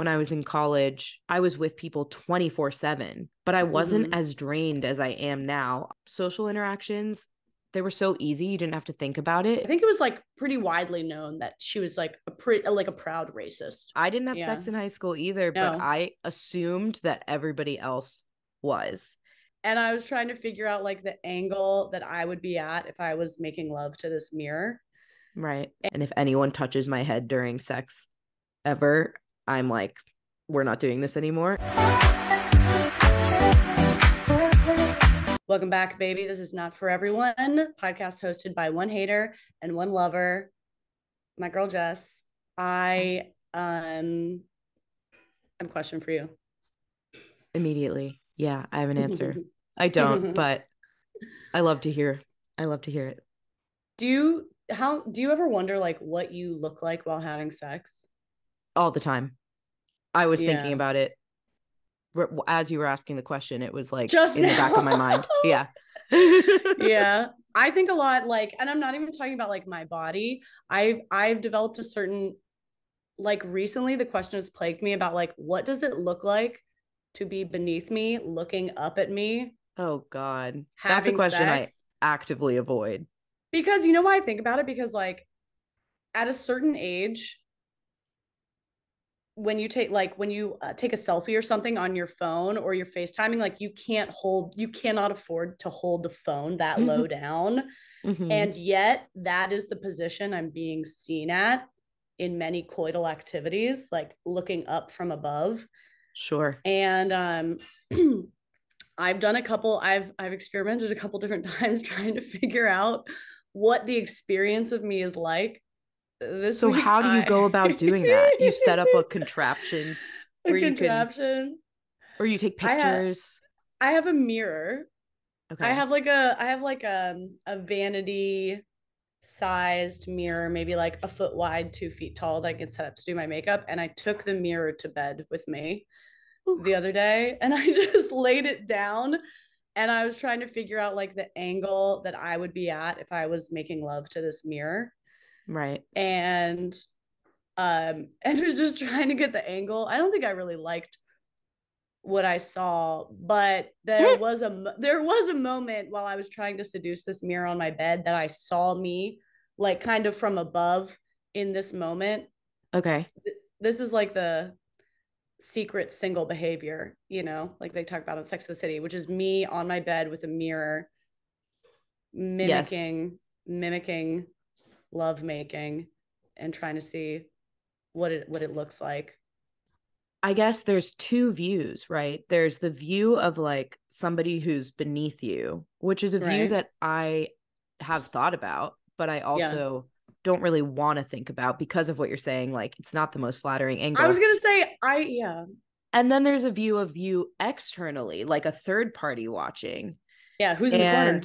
when I was in college, I was with people 24 7, but I wasn't Mhm. as drained as I am now. Social interactions, they were so easy. You didn't have to think about it. I think it was like pretty widely known that she was like a pretty like a proud racist. I didn't have Yeah. sex in high school either, No. but I assumed that everybody else was. And I was trying to figure out like the angle that I would be at if I was making love to this mirror. Right. And if anyone touches my head during sex ever, I'm like, we're not doing this anymore. Welcome back, baby. This is Not For Everyone, podcast hosted by one hater and one lover. My girl Jess. I um I have a question for you. Immediately. Yeah, I have an answer. I don't, but I love to hear. I love to hear it. do you how do you ever wonder like what you look like while having sex? all the time. I was thinking about it as you were asking the question. It was like Just in the back of my mind. Yeah. yeah i think a lot like and i'm not even talking about like my body i've i've developed a certain like recently the question has plagued me about like what does it look like to be beneath me looking up at me Oh God, that's a question sex? I actively avoid. because you know why i think about it because like at a certain age when you take like when you uh, take a selfie or something on your phone or you're FaceTiming, like you can't hold, you cannot afford to hold the phone that low down. Mhm. And yet, that is the position I'm being seen at in many coital activities, like looking up from above. sure. And um, I've done a couple. I've I've experimented a couple different times trying to figure out what the experience of me is like. This So how do you go about doing that? You set up a contraption, a where you can- contraption. or you take I ha- pictures. I have a mirror Okay. I have like a I have like um a vanity sized mirror, maybe like a foot wide, two feet tall that I can set up to do my makeup. And I took the mirror to bed with me Ooh. the other day and I just laid it down and I was trying to figure out like the angle that I would be at if I was making love to this mirror. Right. And um and was just trying to get the angle. I don't think I really liked what I saw, but there was a there was a moment while I was trying to seduce this mirror on my bed that I saw me like kind of from above in this moment. Okay. This is like the secret single behavior, you know, like they talk about in Sex and the City, which is me on my bed with a mirror mimicking mimicking love making and trying to see what it what it looks like. I guess there's two views, right? There's the view of like somebody who's beneath you, which is a view that I have thought about, but I also don't really want to think about because of what you're saying. Like, it's not the most flattering angle. I was gonna say I yeah and then there's a view of you externally, like a third party watching. yeah who's in the corner?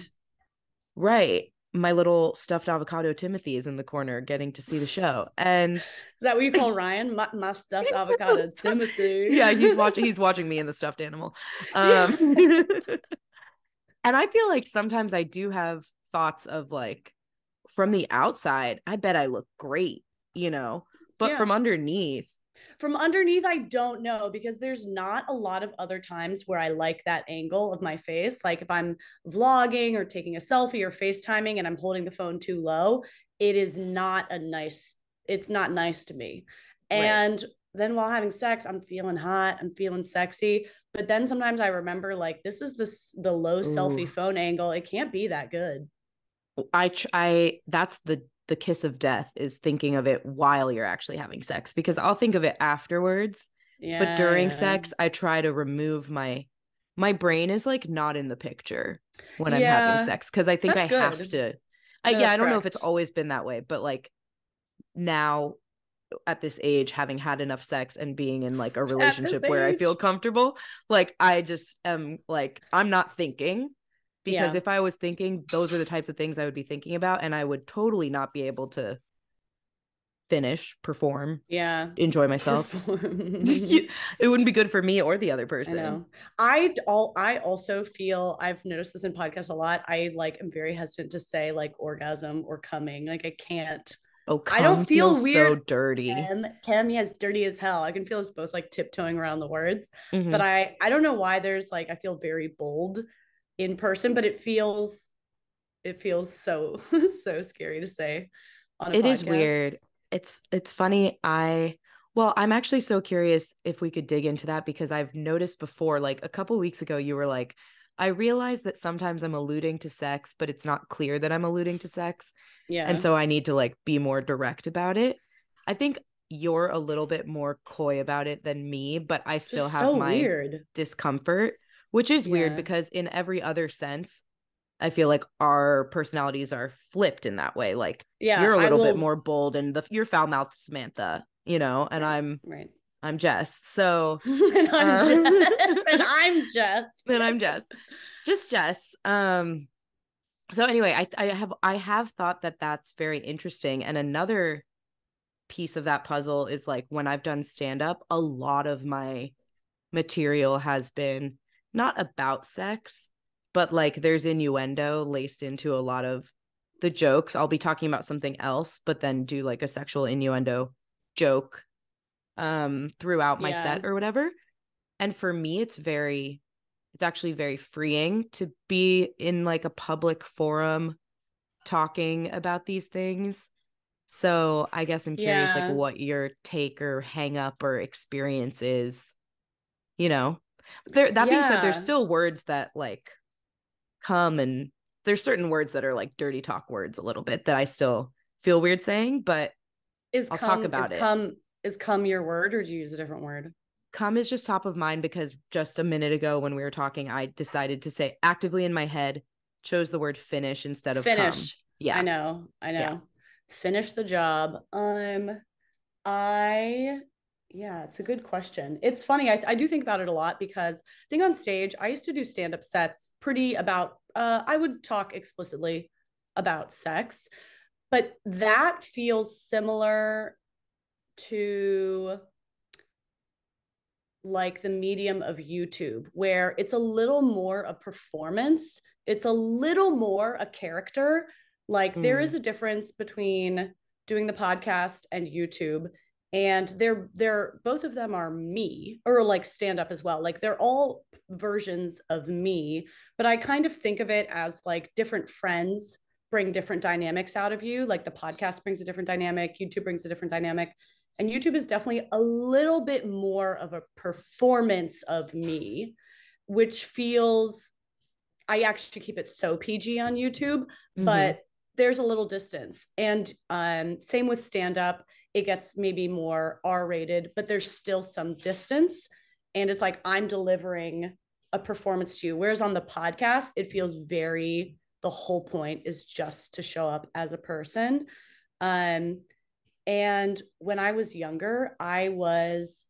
right, my little stuffed avocado Timothy is in the corner getting to see the show. And Is that what you call Ryan? My, my stuffed avocado, Timothy. yeah, he's watching he's watching me and the stuffed animal. Um and I feel like sometimes I do have thoughts of like from the outside, I bet I look great, you know, but Yeah. from underneath, From underneath, I don't know because there's not a lot of other times where I like that angle of my face. Like if I'm vlogging or taking a selfie or FaceTiming and I'm holding the phone too low, it is not a nice, it's not nice to me. Right. And then while having sex, I'm feeling hot, I'm feeling sexy. But then sometimes I remember like this is the the low selfie phone angle. It can't be that good. I I that's the the kiss of death is thinking of it while you're actually having sex because I'll think of it afterwards, Yeah. but during sex I try to remove my my brain is like not in the picture when I'm having sex because I think I that's have to. I, No, yeah, I don't know if it's always been that way, but like now at this age, having had enough sex and being in like a relationship where I feel comfortable, like I just am like I'm not thinking because Yeah. if I was thinking, those are the types of things I would be thinking about, and I would totally not be able to finish, perform, Yeah. enjoy myself. It wouldn't be good for me or the other I person. know. I d- all I also feel I've noticed this in podcasts a lot. I like am very hesitant to say like orgasm or coming. Like I can't Oh, I don't feel feels so weird. dirty. Kim, Kim, yes, dirty as hell. I can feel us both like tiptoeing around the words, Mhm. but I I don't know why there's like I feel very bold in person, but it feels it feels so so scary to say on a It is podcast. weird. It's it's funny. I well, I'm actually so curious if we could dig into that because I've noticed before, like a couple weeks ago, you were like, I realize that sometimes I'm alluding to sex, but it's not clear that I'm alluding to sex. Yeah. And so I need to like be more direct about it. I think you're a little bit more coy about it than me, but I still just have so my weird. discomfort, which is weird because in every other sense, I feel like our personalities are flipped in that way. Like Yeah. you're a little bit more bold and the you're foul mouthed Samantha, you know, and Right. I'm right. I'm Jess. So and I'm Um, Jess. And I'm Jess. then I'm Jess. Just Jess. Um so anyway, I I have I have thought that that's very interesting and another piece of that puzzle is like when I've done stand up, a lot of my material has been not about sex, but like there's innuendo laced into a lot of the jokes. I'll be talking about something else, but then do like a sexual innuendo joke um throughout my Yeah. set or whatever. And for me it's very it's actually very freeing to be in like a public forum talking about these things. So I guess I'm curious Yeah. like what your take or hang up or experience is, you know. There that being said, there's still words that like come and there's certain words that are like dirty talk words a little bit that I still feel weird saying, but Is I'll talk come about is it. come is come your word or do you use a different word? come is just top of mind because just a minute ago when we were talking, I decided to say actively in my head, chose the word finish instead of come. Finish. Yeah. I know. I know. Yeah. Finish the job. Um I yeah, it's a good question. It's funny. I, I do think about it a lot because I think on stage, I used to do stand-up sets pretty about uh I would talk explicitly about sex, but that feels similar to like the medium of YouTube, where it's a little more a performance, it's a little more a character. Like there Mm. is a difference between doing the podcast and YouTube. And they're they're both of them are me or like stand up as well. Like they're all versions of me, but I kind of think of it as like different friends bring different dynamics out of you. Like the podcast brings a different dynamic, YouTube brings a different dynamic. And YouTube is definitely a little bit more of a performance of me, which feels I actually keep it so PG on YouTube, Mhm. but there's a little distance. And um, same with stand up, it gets maybe more R rated, but there's still some distance. And it's like I'm delivering a performance to you. Whereas on the podcast, it feels very, the whole point is just to show up as a person. Um, and when I was younger, I was,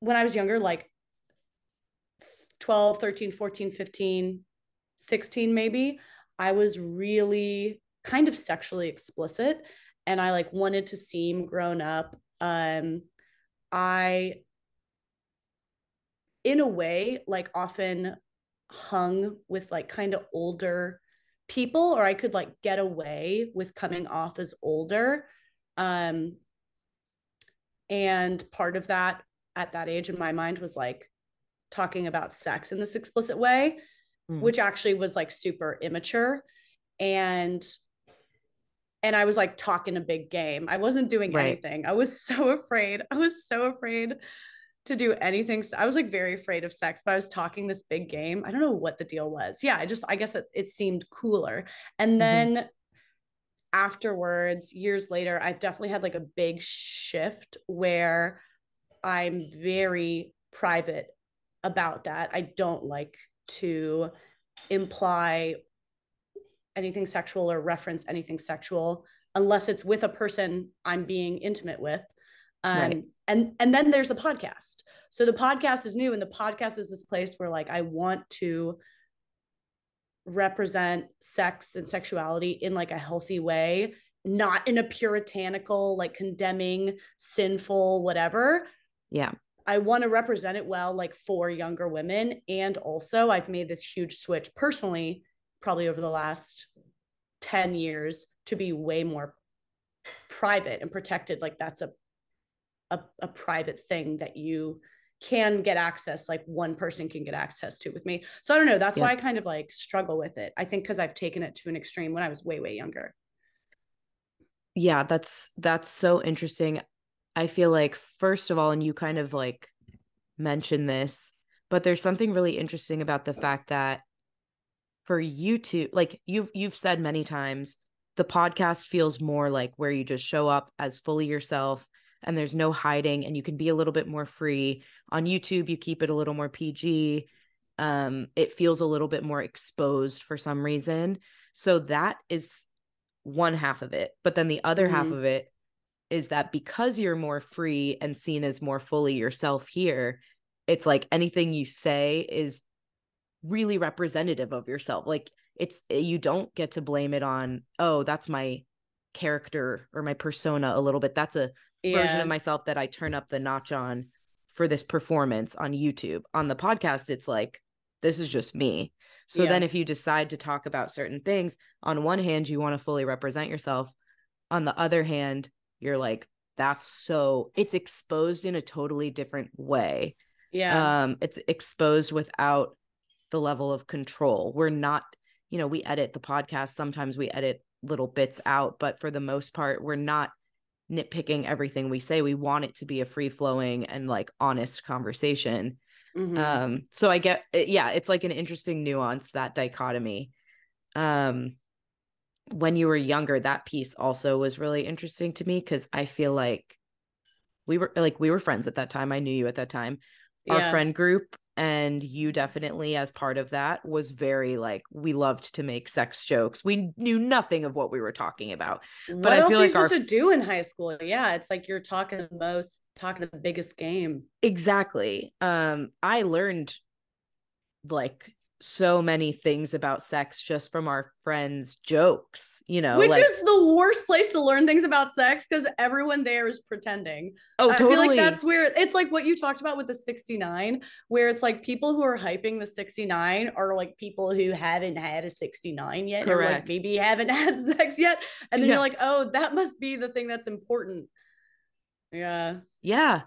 when I was younger, like 12, 13, 14, 15, 16, maybe, I was really kind of sexually explicit and I like wanted to seem grown up. Um, I, in a way, like often hung with like kind of older people, or I could like get away with coming off as older. Um, and part of that at that age in my mind was like talking about sex in this explicit way, Mm. which actually was like super immature. And and I was like talking a big game. I wasn't doing Right. anything. I was so afraid. I was so afraid to do anything. I was like very afraid of sex, but I was talking this big game. I don't know what the deal was. Yeah, I just I guess it, it seemed cooler. And Mhm. then afterwards, years later, I definitely had like a big shift where I'm very private about that. I don't like to imply anything sexual or reference anything sexual unless it's with a person I'm being intimate with. Um, Right. and and then there's the podcast. So the podcast is new, and the podcast is this place where like I want to represent sex and sexuality in like a healthy way, not in a puritanical, like condemning, sinful, whatever. Yeah. I want to represent it well, like for younger women. And also, I've made this huge switch personally, probably over the last 10 years, to be way more private and protected. Like that's a a, a private thing that you can get access like one person can get access to with me. So i don't know. That's yeah. why i kind of like struggle with it. I think because i've taken it to an extreme when i was way way younger. Yeah that's that's so interesting. I feel like first of all and you kind of like mentioned this but there's something really interesting about the fact that for you to like you've you've said many times the podcast feels more like where you just show up as fully yourself and there's no hiding and you can be a little bit more free. On youtube you keep it a little more pg um it feels a little bit more exposed for some reason. So that is one half of it. But then the other mm-hmm. half of it is that because you're more free and seen as more fully yourself here it's like anything you say is really representative of yourself like it's you don't get to blame it on oh that's my character or my persona a little bit that's a yeah. version of myself that I turn up the notch on for this performance on YouTube. On the podcast, it's like, this is just me. So yeah. then if you decide to talk about certain things, on one hand, you want to fully represent yourself. On the other hand, you're like, that's so it's exposed in a totally different way. Yeah. Um, it's exposed without the level of control. We're not, you know, we edit the podcast. Sometimes we edit little bits out, but for the most part, we're not nitpicking everything we say. We want it to be a free flowing and like honest conversation. Mm-hmm. Um, so I get yeah, it's like an interesting nuance that dichotomy. Um, when you were younger, that piece also was really interesting to me because I feel like we were like we were friends at that time. I knew you at that time. Yeah. Our friend group and you definitely as part of that was very like we loved to make sex jokes. We knew nothing of what we were talking about but what i feel like our to do in high school? Yeah it's like you're talking the most talking the biggest game. Exactly. Um i learned like so many things about sex just from our friends' jokes, you know. Which like, is the worst place to learn things about sex because everyone there is pretending. Oh, totally. I feel like that's where it's like what you talked about with the 69, where it's like people who are hyping the 69 are like people who haven't had a 69 yet, Correct. or like maybe haven't had sex yet. And then yeah. you're like, oh, that must be the thing that's important. Yeah. Yeah.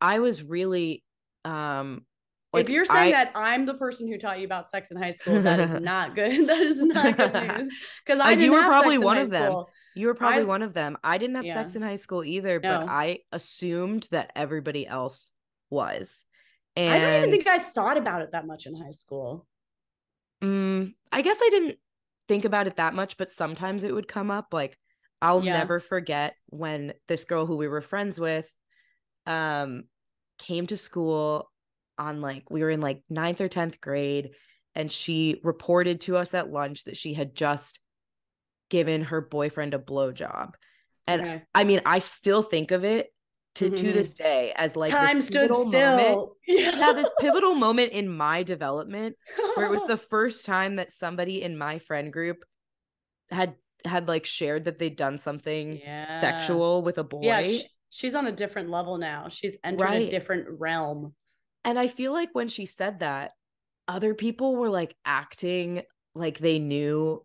I was really um like, if you're saying I, that I'm the person who taught you about sex in high school, that is not good. That is not good news. Because I uh, you were probably one of them. School. You were probably I, one of them. I didn't have yeah. sex in high school either, no. but I assumed that everybody else was. And I don't even think I thought about it that much in high school. Um, I guess I didn't think about it that much, but sometimes it would come up. Like I'll yeah. never forget when this girl who we were friends with um came to school on like we were in like ninth or 10th grade and she reported to us at lunch that she had just given her boyfriend a blowjob and okay. i mean i still think of it to mm-hmm. to this day as like time stood still moment. Yeah. yeah this pivotal moment in my development where it was the first time that somebody in my friend group had had like shared that they'd done something yeah. sexual with a boy yeah she, she's on a different level now she's entered right. a different realm and I feel like when she said that, other people were like acting like they knew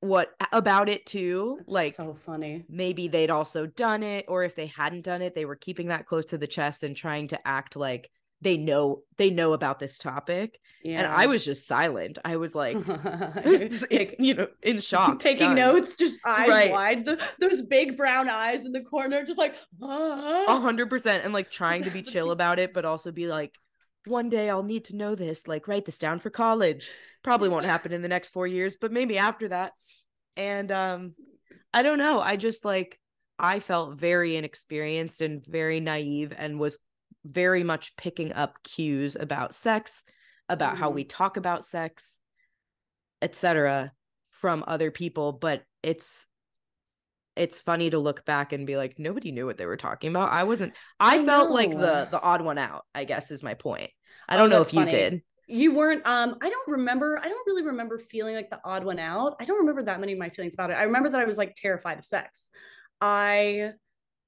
what about it too. That's like so funny. Maybe they'd also done it, or if they hadn't done it, they were keeping that close to the chest and trying to act like they know they know about this topic. Yeah. and i was just silent. I was like you know in shock taking stunned. notes just eyes right. wide the, those big brown eyes in the corner just like a hundred percent and like trying to be chill about it but also be like one day i'll need to know this like write this down for college. Probably won't happen in the next four years but maybe after that. And um i don't know. I just like i felt very inexperienced and very naive and was very much picking up cues about sex, about mm-hmm. how we talk about sex, etc. from other people, but it's it's funny to look back and be like nobody knew what they were talking about. I wasn't I, I felt know. like the the odd one out, I guess is my point. I don't oh, know if funny. you did. You weren't um I don't remember I don't really remember feeling like the odd one out. I don't remember that many of my feelings about it. I remember that I was like terrified of sex. I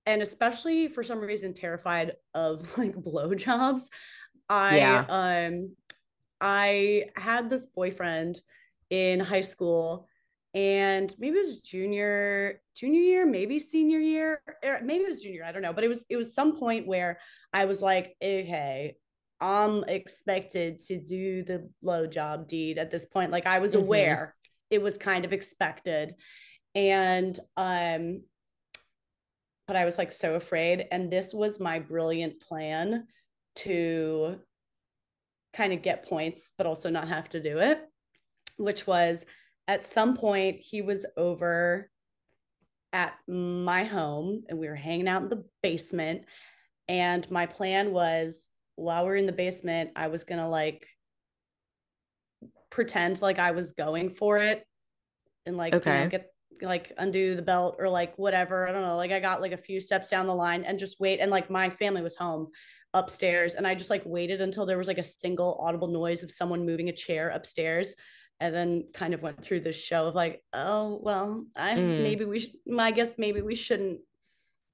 and especially for some reason terrified of like blowjobs. I yeah. um I had this boyfriend in high school and maybe it was junior junior year maybe senior year or maybe it was junior i don't know but it was it was some point where i was like okay i'm expected to do the low job deed at this point like i was Mhm. aware it was kind of expected and um but i was like so afraid and this was my brilliant plan to kind of get points but also not have to do it which was at some point he was over at my home and we were hanging out in the basement and my plan was while we are in the basement i was gonna like pretend like i was going for it and like you Okay. know get like undo the belt or like whatever i don't know like i got like a few steps down the line and just wait and like my family was home upstairs and i just like waited until there was like a single audible noise of someone moving a chair upstairs and then kind of went through this show of like oh well i Mm. maybe we should i guess maybe we shouldn't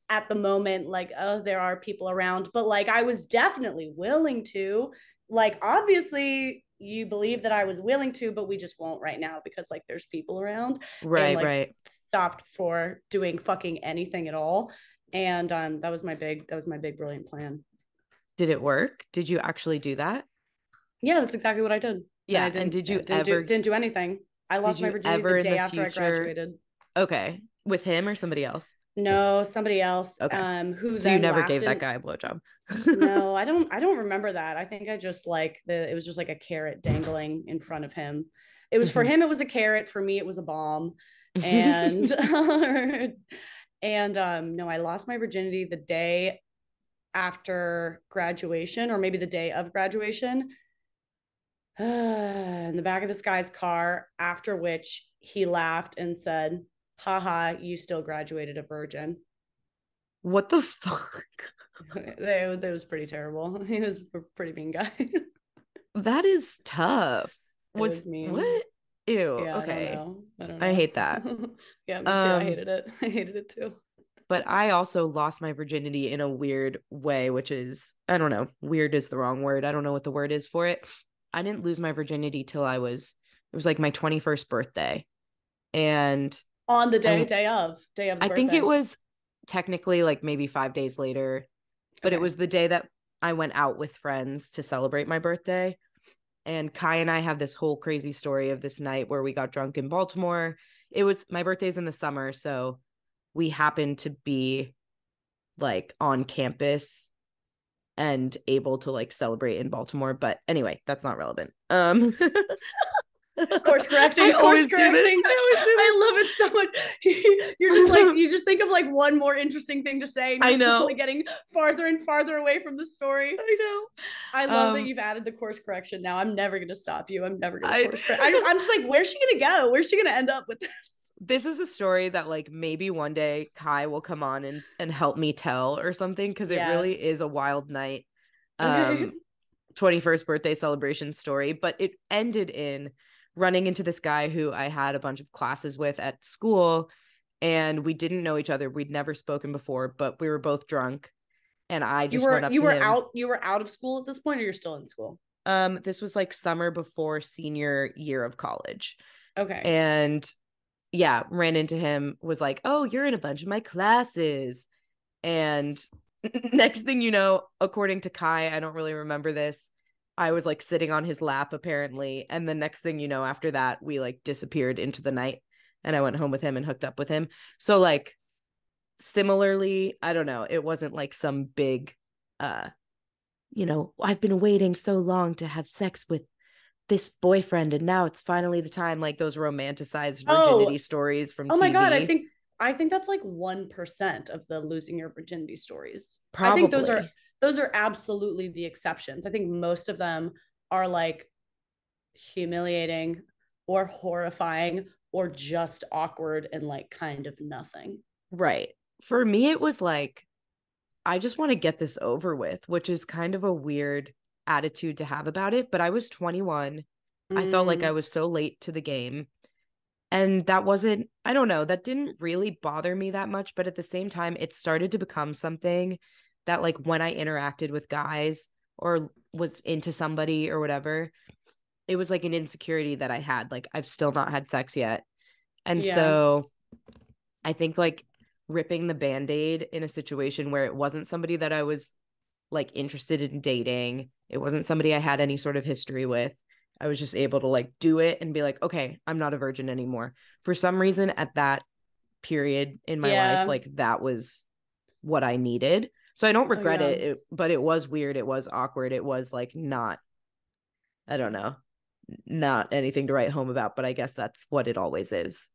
at the moment like oh there are people around but like i was definitely willing to like obviously you believe that i was willing to but we just won't right now because like there's people around Right, like, right. stopped for doing fucking anything at all and um that was my big that was my big brilliant plan Did it work? Did you actually do that? yeah that's exactly what i did Yeah. I And did you didn't do, ever didn't do anything i lost my virginity the day the after i graduated okay with him or somebody else? No somebody else Okay. um who So you never gave that guy a blowjob. no, I don't I don't remember that. I think I just like the it was just like a carrot dangling in front of him. It was for Mhm. him it was a carrot, for me it was a bomb. And and um no, I lost my virginity the day after graduation or maybe the day of graduation. in the back of this guy's car after which he laughed and said, "Haha, you still graduated a virgin." what the fuck? that, that was pretty terrible. He was a pretty mean guy. That is tough. Was, was mean. what? Ew. Yeah, okay. I don't. I don't I hate that. yeah, me too. I Um, hated it. I hated it too. But I also lost my virginity in a weird way, which is, I don't know, weird is the wrong word. I don't know what the word is for it. I didn't lose my virginity till I was, it was like my 21st birthday. And On the day, I- day of, day of. The I think it was technically like maybe five days later, but it was the day that I went out with friends to celebrate my birthday. And Kai and I have this whole crazy story of this night where we got drunk in Baltimore. It was my birthday's in the summer, so we happened to be like on campus and able to like celebrate in Baltimore. But anyway, that's not relevant. Um course correcting. I course always do this. I always do this. I love it so much. You're just like you just think of like one more interesting thing to say. And I know. getting farther and farther away from the story. I know. I love Um, that you've added the course correction. Now I'm never gonna stop you. I'm never gonna I- course correct. I, I'm just like, where's she gonna go? Where's she gonna end up with this? this is a story that like maybe one day Kai will come on and and help me tell or something because it Yeah. really is a wild night. Um 21st birthday celebration story, but it ended in running into this guy who I had a bunch of classes with at school and we didn't know each other. We'd never spoken before, but we were both drunk and I You just were went up you were him. out you were out of school at this point, or you're still in school? Um this was like summer before senior year of college. Okay. and yeah ran into him was like oh you're in a bunch of my classes and next thing you know according to kai i don't really remember this i was like sitting on his lap apparently and the next thing you know after that we like disappeared into the night and i went home with him and hooked up with him so like similarly i don't know it wasn't like some big uh you know i've been waiting so long to have sex with this boyfriend and now it's finally the time like those romanticized Oh. virginity stories from oh my god, I think I think that's like one percent of the losing your virginity stories. probably I think those are those are absolutely the exceptions. I think most of them are like humiliating or horrifying or just awkward and like kind of nothing. right for me it was like i just want to get this over with which is kind of a weird attitude to have about it but i was 21 I felt like Mm, I was so late to the game. And that wasn't, I don't know, that didn't really bother me that much. But at the same time, it started to become something that, like, when I interacted with guys or was into somebody or whatever, it was like an insecurity that I had. Like, I've still not had sex yet. And Yeah. so I think like ripping the band-aid in a situation where it wasn't somebody that I was like interested in dating, it wasn't somebody I had any sort of history with. I was just able to like do it and be like, okay, I'm not a virgin anymore. For some reason at that period in my Yeah. life, like that was what I needed. So I don't regret yeah. it, it, but it was weird. It was awkward. It was like not, I don't know, not anything to write home about, but I guess that's what it always is.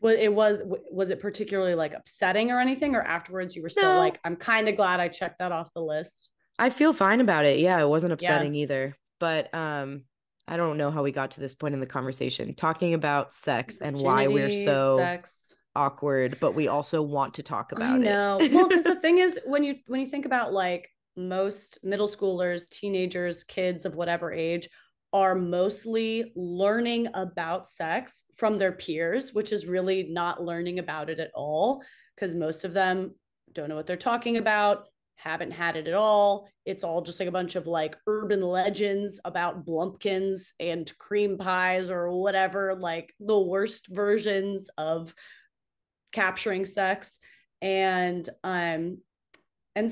Well, it was was it particularly like upsetting or anything, or afterwards you were still No. like, I'm kind of glad I checked that off the list. I feel fine about it. Yeah, it wasn't Yeah. upsetting either. But um I don't know how we got to this point in the conversation talking about sex and why we're so sex. Awkward, but we also want to talk I about know. it. well, because the thing is, when you when you think about like most middle schoolers, teenagers, kids of whatever age are mostly learning about sex from their peers, which is really not learning about it at all because most of them don't know what they're talking about, haven't had it at all. It's all just like a bunch of like urban legends about blumpkins and cream pies or whatever, like the worst versions of capturing sex and um and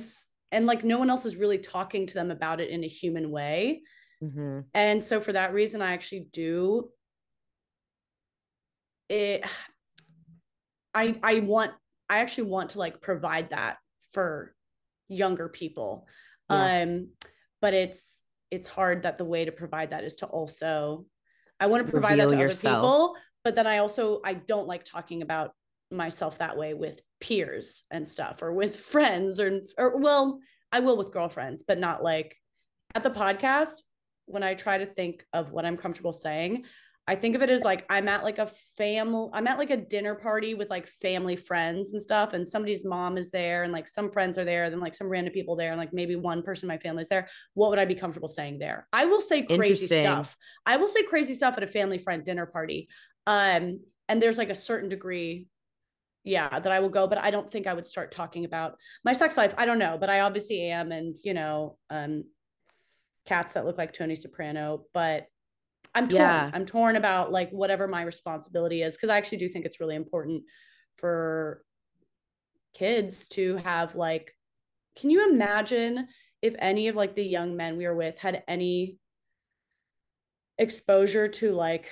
and like no one else is really talking to them about it in a human way Mhm. and so for that reason i actually do it i i want i actually want to like provide that for younger people Yeah. um but it's it's hard that the way to provide that is to also i want to provide that to yourself. other people but then i also i don't like talking about myself that way with peers and stuff or with friends or or well i will with girlfriends but not like at the podcast when i try to think of what i'm comfortable saying i think of it as like i'm at like a family i'm at like a dinner party with like family friends and stuff and somebody's mom is there and like some friends are there then like some random people there and like maybe one person in my family is there. What would i be comfortable saying there? I will say crazy stuff. I will say crazy stuff at a family friend dinner party. Um and there's like a certain degree yeah that i will go but i don't think i would start talking about my sex life i don't know but i obviously am and you know um cats that look like tony soprano but i'm torn Yeah. i'm torn about like whatever my responsibility is because i actually do think it's really important for kids to have like can you imagine if any of like the young men we were with had any exposure to like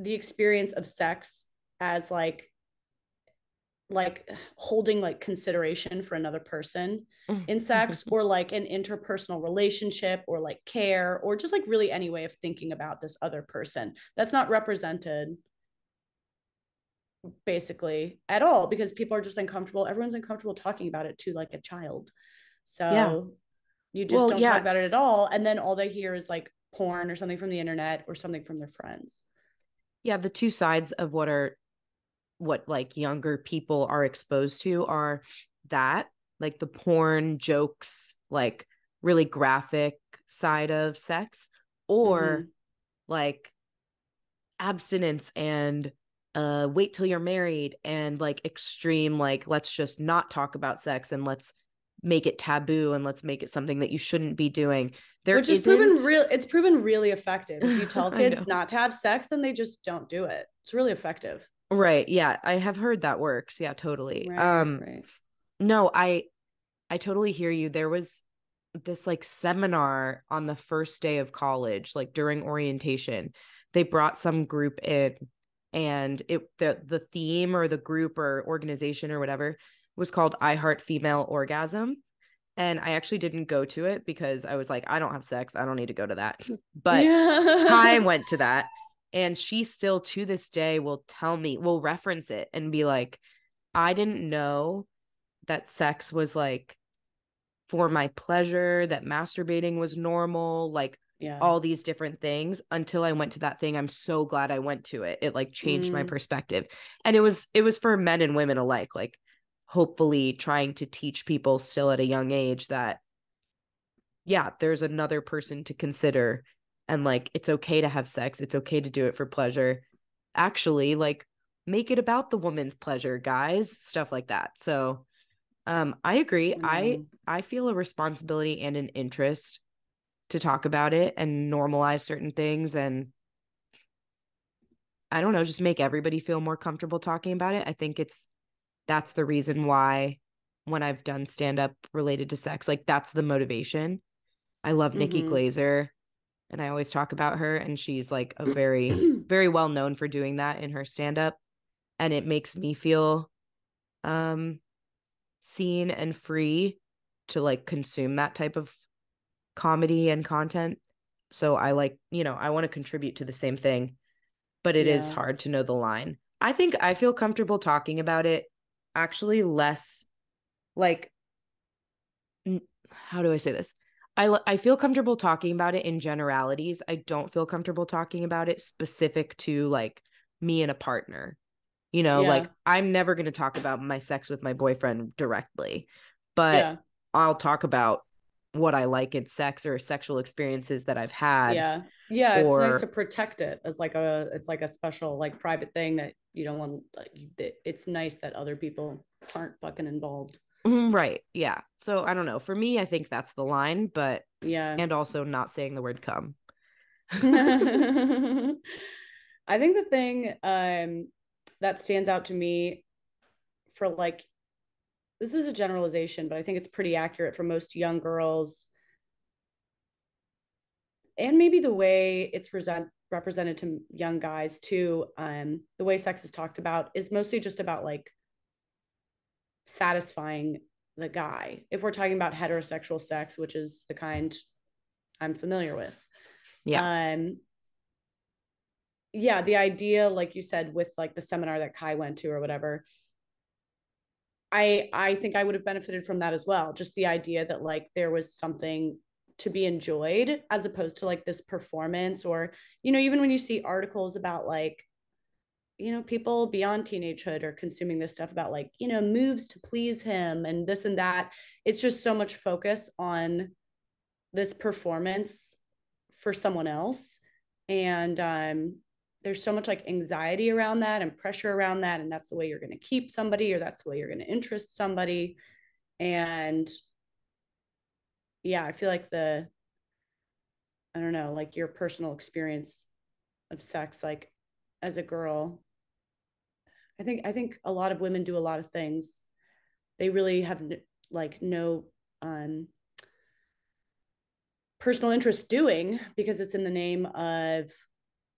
the experience of sex as like like holding like consideration for another person mm-hmm. in sex mm-hmm. or like an interpersonal relationship or like care or just like really any way of thinking about this other person that's not represented basically at all because people are just uncomfortable. Everyone's uncomfortable talking about it to like a child. So Yeah. you just Well, don't yeah. talk about it at all. And then all they hear is like porn or something from the internet or something from their friends yeah the two sides of what are what like younger people are exposed to are that like the porn jokes like really graphic side of sex or Mhm. like abstinence and uh wait till you're married and like extreme like let's just not talk about sex and let's make it taboo and let's make it something that you shouldn't be doing. There which is proven real it's proven really effective. If you tell kids not to have sex then they just don't do it. It's really effective. Right yeah i have heard that works yeah totally. Um right. no i i totally hear you. There was this like seminar on the first day of college like during orientation. They brought some group in and it the the theme or the group or organization or whatever was called i heart female orgasm. And i actually didn't go to it because i was like i don't have sex. I don't need to go to that. But yeah. I went to that. And she still to this day will tell me will reference it and be like I didn't know that sex was like for my pleasure that masturbating was normal like yeah. all these different things. Until I went to that thing I'm so glad I went to it. It like changed my Mm. perspective. And it was it was for men and women alike. Like hopefully trying to teach people still at a young age that yeah there's another person to consider and like it's okay to have sex it's okay to do it for pleasure. Actually like make it about the woman's pleasure guys stuff like that. So um i agree. I i feel a responsibility and an interest to talk about it and normalize certain things and I don't know, just make everybody feel more comfortable talking about it. I think it's that's the reason why when I've done stand up related to sex, like that's the motivation. I love Nikki Mhm. Glazer and I always talk about her and she's like a very very well known for doing that in her stand up and it makes me feel um seen and free to like consume that type of comedy and content. So I like, you know, I want to contribute to the same thing, but it is Yeah. hard to know the line. I think I feel comfortable talking about it actually less like how do I say this? I I feel comfortable talking about it in generalities. I don't feel comfortable talking about it specific to like me and a partner. You know, like I'm never going to talk about my sex with my boyfriend directly, but yeah. I'll talk about what I like in sex or sexual experiences that I've had. yeah yeah it's nice to protect it as like a it's like a special like private thing that you don't want like, it's nice that other people aren't fucking involved Mhm, Right. Yeah. So I don't know. For me, I think that's the line, but yeah and also not saying the word come. i think the thing um that stands out to me for like this is a generalization but i think it's pretty accurate for most young girls. And maybe the way it's present represented to young guys too um the way sex is talked about is mostly just about like satisfying the guy. If we're talking about heterosexual sex which is the kind i'm familiar with. Yeah. um yeah the idea like you said with like the seminar that kai went to or whatever i i think i would have benefited from that as well just the idea that like there was something to be enjoyed as opposed to like this performance or you know even when you see articles about like you know people beyond teenagehood are consuming this stuff about like you know moves to please him and this and that it's just so much focus on this performance for someone else. And um there's so much like anxiety around that and pressure around that and that's the way you're going to keep somebody or that's the way you're going to interest somebody. And yeah i feel like the i don't know like your personal experience of sex like as a girl i think i think a lot of women do a lot of things. They really have like no um personal interest doing because it's in the name of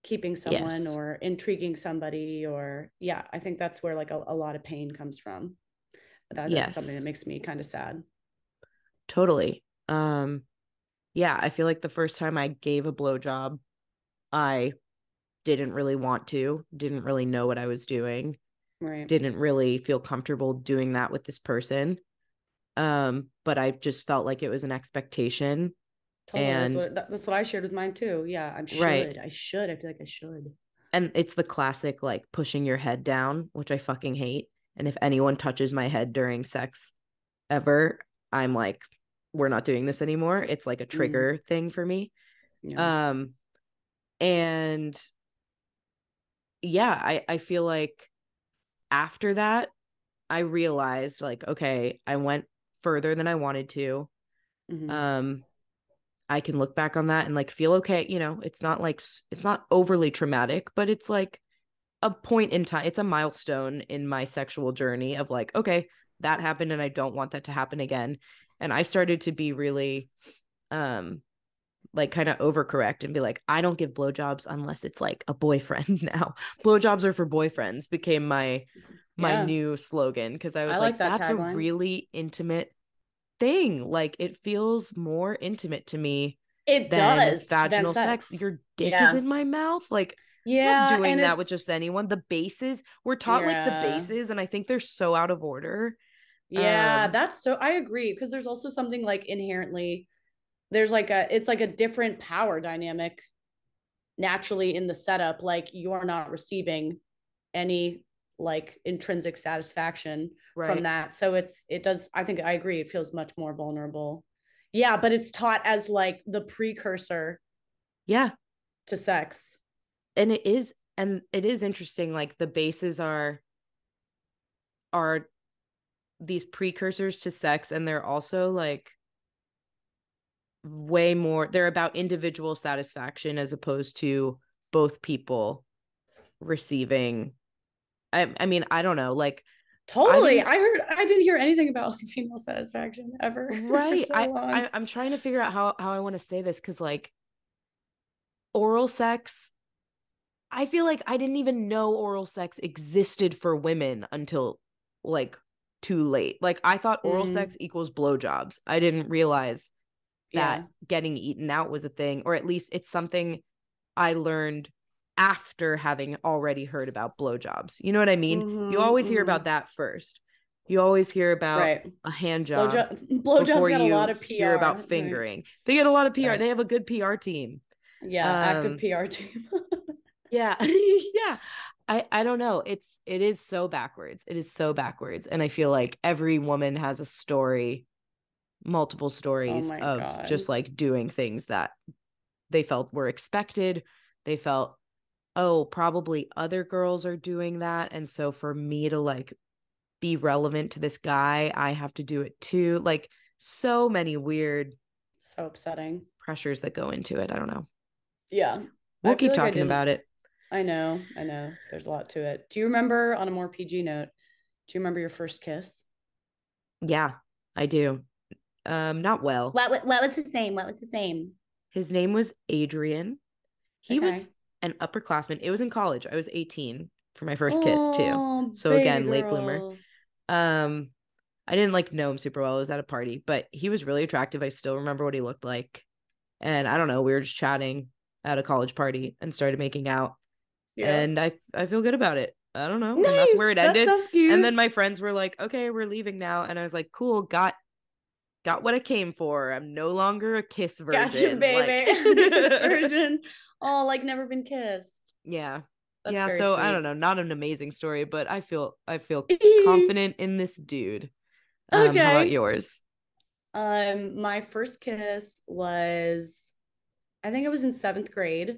keeping someone Yes. or intriguing somebody or yeah i think that's where like a, a lot of pain comes from that, that's something that makes me kind of sad Totally. Um yeah, I feel like the first time I gave a blowjob, I didn't really want to, didn't really know what I was doing, right didn't really feel comfortable doing that with this person. Um, but I just felt like it was an expectation. Totally that's and- what, that's what i shared with mine too yeah i should Right. i should i feel like i should And it's the classic like pushing your head down, which I fucking hate. And if anyone touches my head during sex ever, I'm like, we're not doing this anymore. It's like a trigger thing for me. yeah. um and yeah i i feel like after that i realized like okay i went further than i wanted to Mhm. um i can look back on that and like feel okay you know it's not like it's not overly traumatic but it's like a point in time it's a milestone in my sexual journey of like okay that happened and i don't want that to happen again. And i started to be really um like kind of overcorrect and be like i don't give blowjobs unless it's like a boyfriend now. Blowjobs are for boyfriends became my my Yeah. new slogan because i was I like, like that that's a really intimate thing like it feels more intimate to me it than does vaginal sex. your dick is in my mouth like yeah doing that with just anyone. The bases we're taught like the bases and i think they're so out of order. Yeah, Um, that's so I agree because there's also something like inherently there's like a it's like a different power dynamic naturally in the setup like you're not receiving any like intrinsic satisfaction right from that so it's it does I think I agree it feels much more vulnerable. Yeah, but it's taught as like the precursor yeah to sex. and it is and it is interesting like the bases are are these precursors to sex and they're also like way more they're about individual satisfaction as opposed to both people receiving I I mean, I don't know, like Totally. didn't- I, heard I didn't hear anything about like, female satisfaction ever. right. so I, I I'm trying to figure out how how I want to say this cuz like oral sex I feel like I didn't even know oral sex existed for women until like too late. Like I thought oral Mm. sex equals blowjobs. I didn't realize that yeah. getting eaten out was a thing, or at least it's something I learned after having already heard about blowjobs. You know what I mean? you Mhm, always hear mhm. about that first. You always hear about right. a hand job Blowjob blowjobs before got a you lot of PR. hear about right. fingering. They get a lot of PR. Right. They have a good PR team. Yeah, active Um, PR team. Yeah. yeah. I I don't know. It's it is so backwards. It is so backwards. And I feel like every woman has a story, multiple stories my of God. just like doing things that they felt were expected. They felt, oh, probably other girls are doing that. And so for me to like be relevant to this guy, I have to do it too. Like so many weird so upsetting. pressures that go into it. I don't know. Yeah. We'll I keep feel like talking about it. I know, I know. There's a lot to it. Do you remember on a more PG note? Do you remember your first kiss? Yeah, I do. Um, not well. What, what what was his name? What was his name? His name was Adrian. He Okay. was an upperclassman. It was in college. I was 18 for my first kiss too. So again, late bloomer. Um, I didn't like know him super well. I was at a party, but he was really attractive. I still remember what he looked like. And I don't know, we were just chatting at a college party and started making out. Yeah. And I I feel good about it. I don't know. And that's where it ended. And then my friends were like, "Okay, we're leaving now." And I was like, "Cool, got got what I came for. I'm no longer a kiss virgin." gotcha, like- baby. Virgin. Oh, like never been kissed. yeah. That's yeah, so I don't know, not an amazing story, but I feel I feel confident in this dude. Um, how about yours? Um, my first kiss was, I think it was in seventh grade.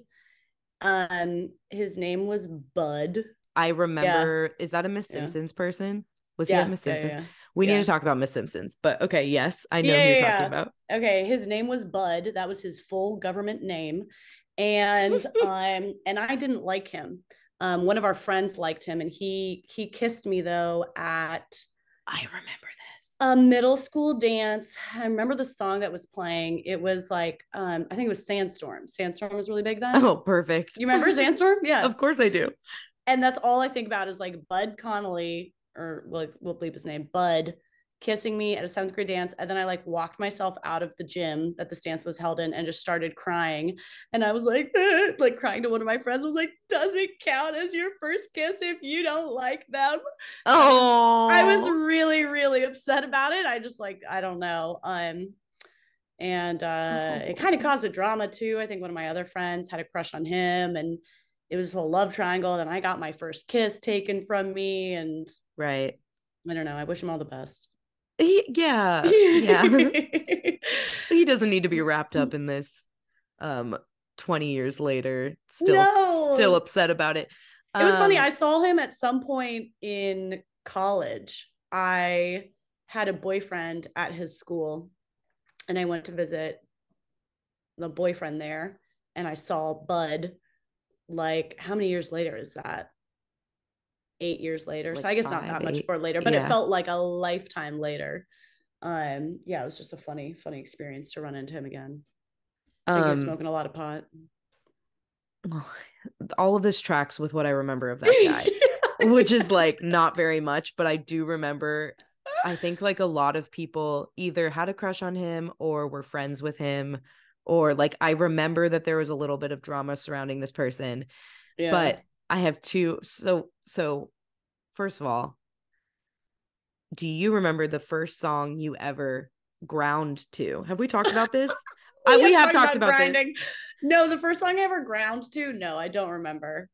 Um, his name was Bud. I remember. Is that a Miss Yeah. Simpsons person? Was he at Miss yeah, Simpsons? yeah. We need to talk about Miss Simpsons. But okay, yes, I know Yeah, who you're talking yeah. about. Okay, his name was Bud. That was his full government name. And um and I didn't like him. Um one of our friends liked him and he he kissed me though at I remember this. a middle school dance. I remember the song that was playing. It was like um I think it was Sandstorm. Sandstorm was really big then. oh, perfect. You remember Sandstorm? Yeah. of course I do. and that's all I think about is like Bud Connolly, or we'll, we'll bleep his name, Bud, kissing me at a seventh grade dance. And then I like walked myself out of the gym that this dance was held in and just started crying. And I was like, like crying to one of my friends. I was like, does it count as your first kiss if you don't like them? Oh, I was really, really upset about it. I just like, I don't know. Um, and uh, it kind of caused a drama too. I think one of my other friends had a crush on him, and it was this whole love triangle. Then I got my first kiss taken from me, and right. I don't know. I wish him all the best. He, yeah, yeah. he doesn't need to be wrapped up in this. Um, twenty years later, still still upset about it. It was funny. Um, I saw him at some point in college. I had a boyfriend at his school, and I went to visit the boyfriend there, and I saw Bud. Like, how many years later is that? Eight years later. so I guess not that much for later, but Yeah. it felt like a lifetime later. Um, yeah, it was just a funny, funny experience to run into him again. I think he was um, smoking a lot of pot. well, all of this tracks with what I remember of that guy, which is like not very much, but I do remember. I think like a lot of people either had a crush on him or were friends with him, or like I remember that there was a little bit of drama surrounding this person. yeah. But I have two. So so, first of all, do you remember the first song you ever ground to? Have we talked about this? I- we have talked about this. No, the first song I ever ground to, no, I don't remember.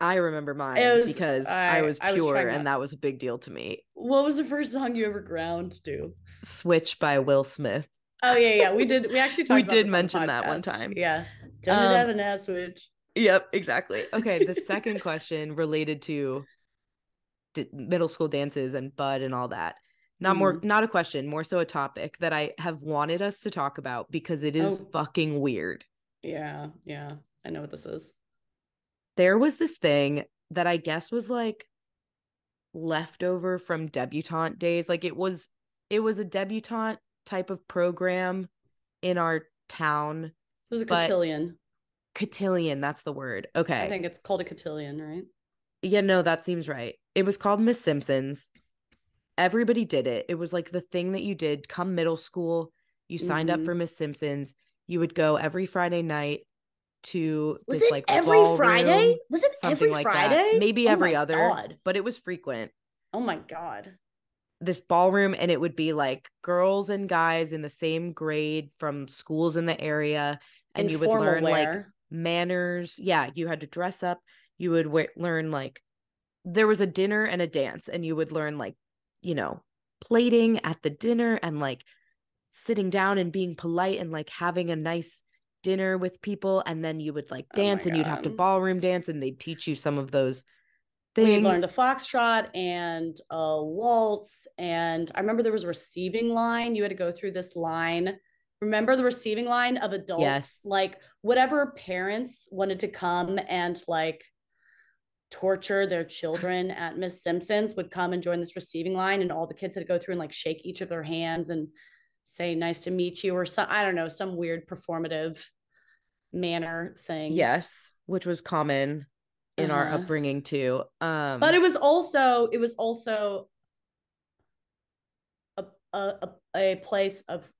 I remember mine was- because I, I- was I was pure and that was a big deal to me. What was the first song you ever ground to? Switch by Will Smith. Oh yeah, yeah, we did. We actually talked. We about did mention that one time. Yeah, don't Um, it have an ass switch? Yep, exactly. Okay, the second question related to d- middle school dances and bud and all that. Not more Mm-hmm. not a question, more so a topic that I have wanted us to talk about because it is Oh. fucking weird. Yeah, yeah, I know what this is. There was this thing that I guess was like leftover from debutante days. Like it was it was a debutante type of program in our town. It was a cotillion. Cotillion, that's the word. Okay. I think it's called a cotillion, right? Yeah, no, that seems right. It was called Miss Simpsons. Everybody did it. It was like the thing that you did come middle school. You signed up Mhm. for Miss Simpsons. You would go every Friday night to Was this it like every Friday? Was it every like Friday? that. Maybe Oh every other, God. but it was frequent. Oh my god. This ballroom, and it would be like girls and guys in the same grade from schools in the area, and you would Informal learn like wear. Manners. Yeah, you had to dress up. You would we- learn like there was a dinner and a dance, and you would learn like, you know, plating at the dinner and like sitting down and being polite and like having a nice dinner with people. And then you would like Oh dance and you'd have to ballroom dance, and they'd teach you some of those Things. we learned a foxtrot and a waltz and i remember there was a receiving line you had to go through this line remember the receiving line of adults Yes. like whatever parents wanted to come and like torture their children at miss simpsons would come and join this receiving line and all the kids had to go through and like shake each of their hands and say nice to meet you or some i don't know some weird performative manner thing yes, which was common in our Uh-huh. upbringing too. Um, but it was also it was also a, a, a place of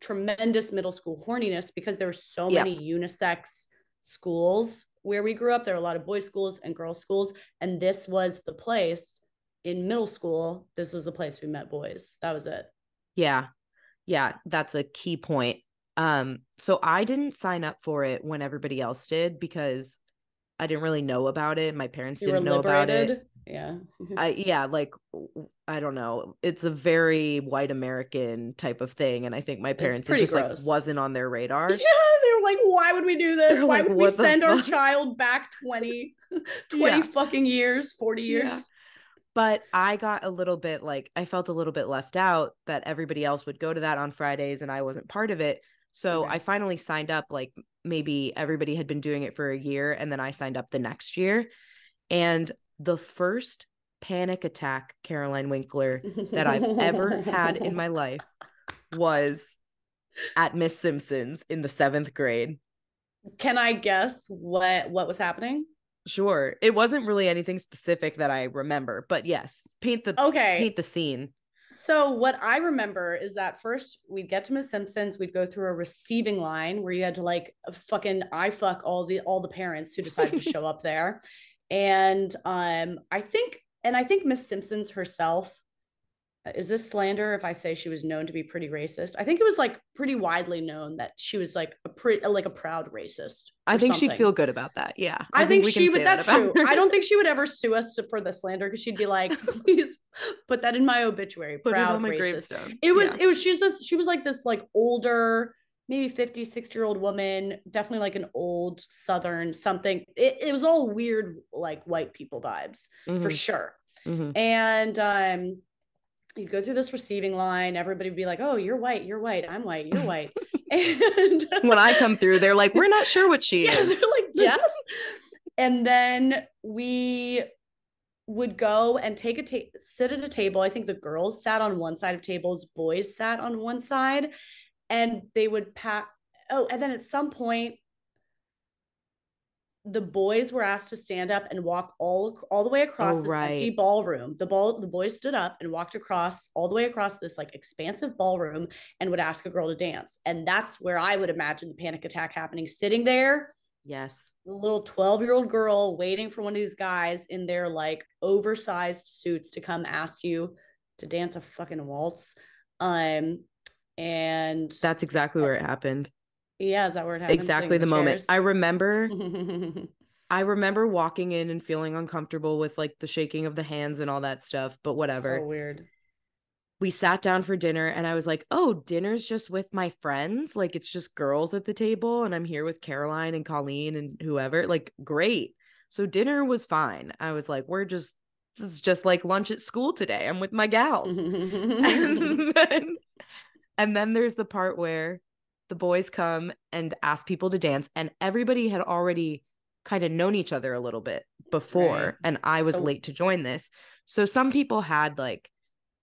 tremendous middle school horniness because there were so Yeah. many unisex schools where we grew up there are a lot of boys schools and girls schools and this was the place in middle school this was the place we met boys that was it Yeah. Yeah, that's a key point. Um so I didn't sign up for it when everybody else did because I didn't really know about it. My parents you didn't know about it. Yeah I yeah, like i don't know. It's a very white American type of thing and I think my parents it just like wasn't on their radar. Yeah, they were like, why would we do this? Why like, would we "What the send our child back 20, 20 Yeah. fucking years, 40 years? Yeah. But I got a little bit like I felt a little bit left out that everybody else would go to that on Fridays and I wasn't part of it. So Okay. I finally signed up like maybe everybody had been doing it for a year and then I signed up the next year. And the first panic attack, Caroline Winkler, that I've ever had in my life was at Miss Simpson's in the seventh grade. Can I guess what what was happening? Sure. It wasn't really anything specific that I remember, but yes, paint the Okay. paint the scene. So what I remember is that first we'd get to Miss Simpson's, we'd go through a receiving line where you had to like fucking I fuck all the all the parents who decided to show up there. And um I think and I think Miss Simpson's herself uh, is this slander if I say she was known to be pretty racist? I think it was like pretty widely known that she was like a pretty like a proud racist. I think she'd feel good about that. Yeah. I, think, we can she would. That's about true. I don't think she would ever sue us for the slander because she'd be like, "Please put that in my obituary." put it proud on my racist. gravestone. It was. Yeah. It was. She's this. She was like this, like older, maybe 50, 60 year old woman. Definitely like an old Southern something. It, it was all weird, like white people vibes for Mhm, sure. mhm. And um, you'd go through this receiving line. Everybody would be like, "Oh, you're white. You're white. I'm white. You're white." and When I come through, they're like, "We're not sure what she yeah, is." they're like, yes. and then we would go and take a ta- sit at a table. I think the girls sat on one side of tables, boys sat on one side, and they would pat. Oh, and then at some point, the boys were asked to stand up and walk all all the way across Oh, this empty ballroom. The ball the boys stood up and walked across all the way across this like expansive ballroom and would ask a girl to dance. And that's where I would imagine the panic attack happening, sitting there Yes. the little 12 year old girl waiting for one of these guys in their like oversized suits to come ask you to dance a fucking waltz um and That's exactly uh, where it happened. yeah is that where it happened Exactly the moment. I remember remember I remember walking in and feeling uncomfortable with like the shaking of the hands and all that stuff, but whatever. so weird we sat down for dinner and I was like, "Oh, dinner's just with my friends. Like it's just girls at the table and I'm here with Caroline and Colleen and whoever. Like great." So dinner was fine. I was like, "We're just this is just like lunch at school today. I'm with my gals." and then and then there's the part where the boys come and ask people to dance and everybody had already kind of known each other a little bit before Right. and I was So- late to join this. So some people had like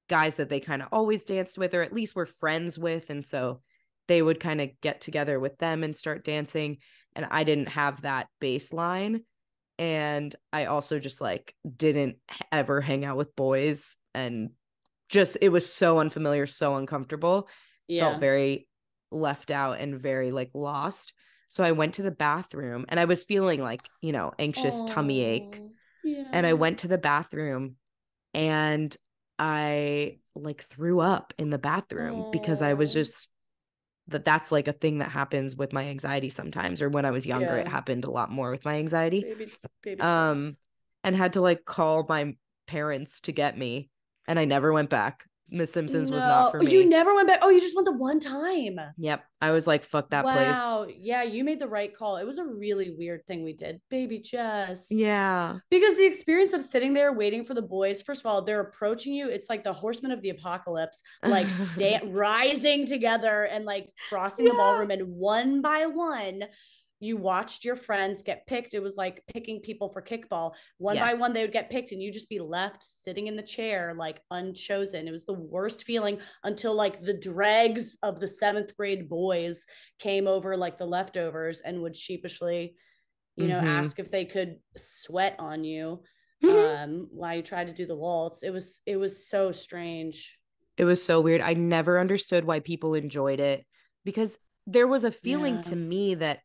guys that they kind of always danced with or at least were friends with and so they would kind of get together with them and start dancing and I didn't have that baseline and I also just like didn't ever hang out with boys and just it was so unfamiliar, so uncomfortable Yeah. felt very left out and very like lost. So I went to the bathroom and I was feeling like, you know, anxious tummy ache. Yeah. And I went to the bathroom and I like threw up in the bathroom because I was just that that's like a thing that happens with my anxiety sometimes or when I was younger it happened a lot more with my anxiety baby, baby um and had to like call my parents to get me and I never went back. Miss Simpsons was not for oh, me. You never went back. Oh, you just went the one time. Yep. I was like, fuck that place. wow. Yeah, you made the right call. It was a really weird thing we did. Baby Jess. Yeah. Because the experience of sitting there waiting for the boys, first of all, they're approaching you. It's like the horsemen of the apocalypse, like stand rising together and like crossing the ballroom. And one by one, you watched your friends get picked. It was like picking people for kickball. One by one, they would get picked, and you just be left sitting in the chair, like unchosen. It was the worst feeling until like the dregs of the seventh grade boys came over, like the leftovers, and would sheepishly, you know, Mhm. ask if they could sweat on you um while you tried to do the waltz. It was it was so strange. it was so weird. I never understood why people enjoyed it because there was a feeling Yeah. to me that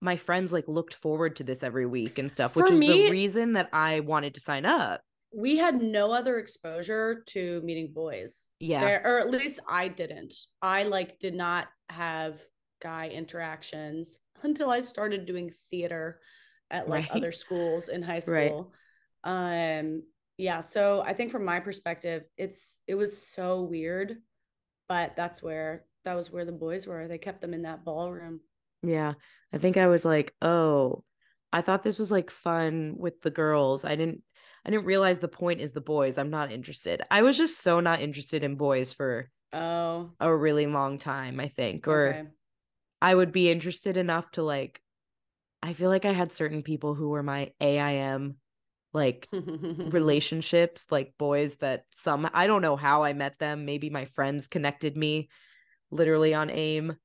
my friends like looked forward to this every week and stuff, For which is me- the reason that I wanted to sign up. We had no other exposure to meeting boys. Yeah. There, or at least I didn't. I like did not have guy interactions until I started doing theater at like Right. other schools in high Right. school. Um yeah, so I think from my perspective, it's it was so weird, but that's where that was where the boys were. They kept them in that ballroom. Yeah. I think I was like, oh, I thought this was like fun with the girls. I didn't I didn't realize the point is the boys. I'm not interested. I was just so not interested in boys for Oh, a really long time, I think. Or okay. I would be interested enough to like I feel like I had certain people who were my AIM like relationships, like boys that some I don't know how I met them. Maybe my friends connected me literally on AIM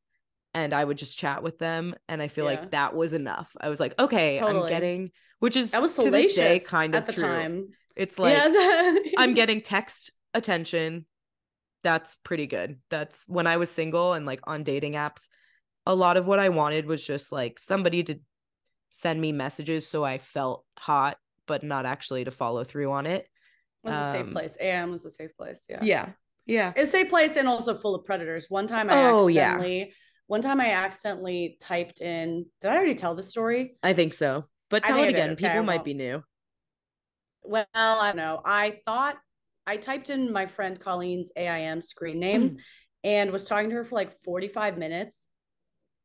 and I would just chat with them and I feel Yeah. like that was enough. I was like, okay, I'm getting which is That was to this day kind of at the true. time. It's like yeah, that- I'm getting text attention. That's pretty good. That's when I was single and like on dating apps. A lot of what I wanted was just like somebody to send me messages so I felt hot, but not actually to follow through on it. It was a safe Um, place. AIM was a safe place. Yeah. Yeah. Yeah. It's a safe place and also full of predators. One time I Oh, yeah. One time I accidentally typed in did I already tell the story? I think so. But tell it again. Okay, People might be new. Well, I don't know. I thought I typed in my friend Colleen's AIM screen name mm-hmm. and was talking to her for like 45 minutes.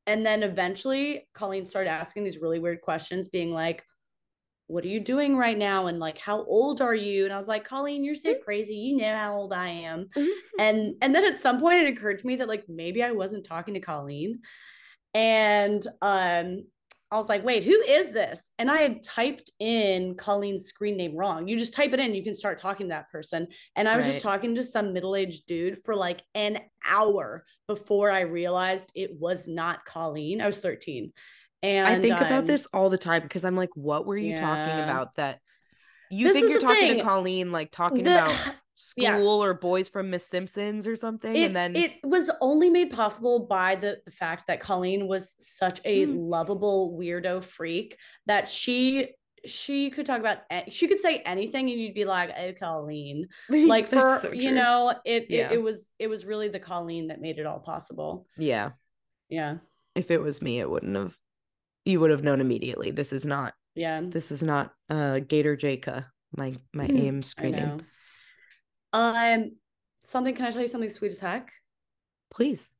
And then eventually Colleen started asking these really weird questions, being like, What are you doing right now? And like, how old are you? And I was like, Colleen, you're so crazy. You know how old I am. and and then at some point it occurred to me that like maybe I wasn't talking to Colleen. And um I was like, wait, who is this? And I had typed in Colleen's screen name wrong. You just type it in, you can start talking to that person. And I was Right. just talking to some middle-aged dude for like an hour before I realized it was not Colleen. I was 13. And I think about um, this all the time because I'm like, what were you talking about that you This think you're talking thing. to Colleen like talking the- about school Yes. or boys from Miss Simpsons or something it, and then it was only made possible by the, the fact that Colleen was such a Mm. lovable weirdo freak that she she could talk about she could say anything and you'd be like oh Colleen like for so you know it, Yeah. it it was it was really the Colleen that made it all possible yeah yeah if it was me it wouldn't have you would have known immediately. This is not yeah. this is not uh gator jaca my my Mhm. aim I screen know. Um something can I tell you something sweet as heck? Please.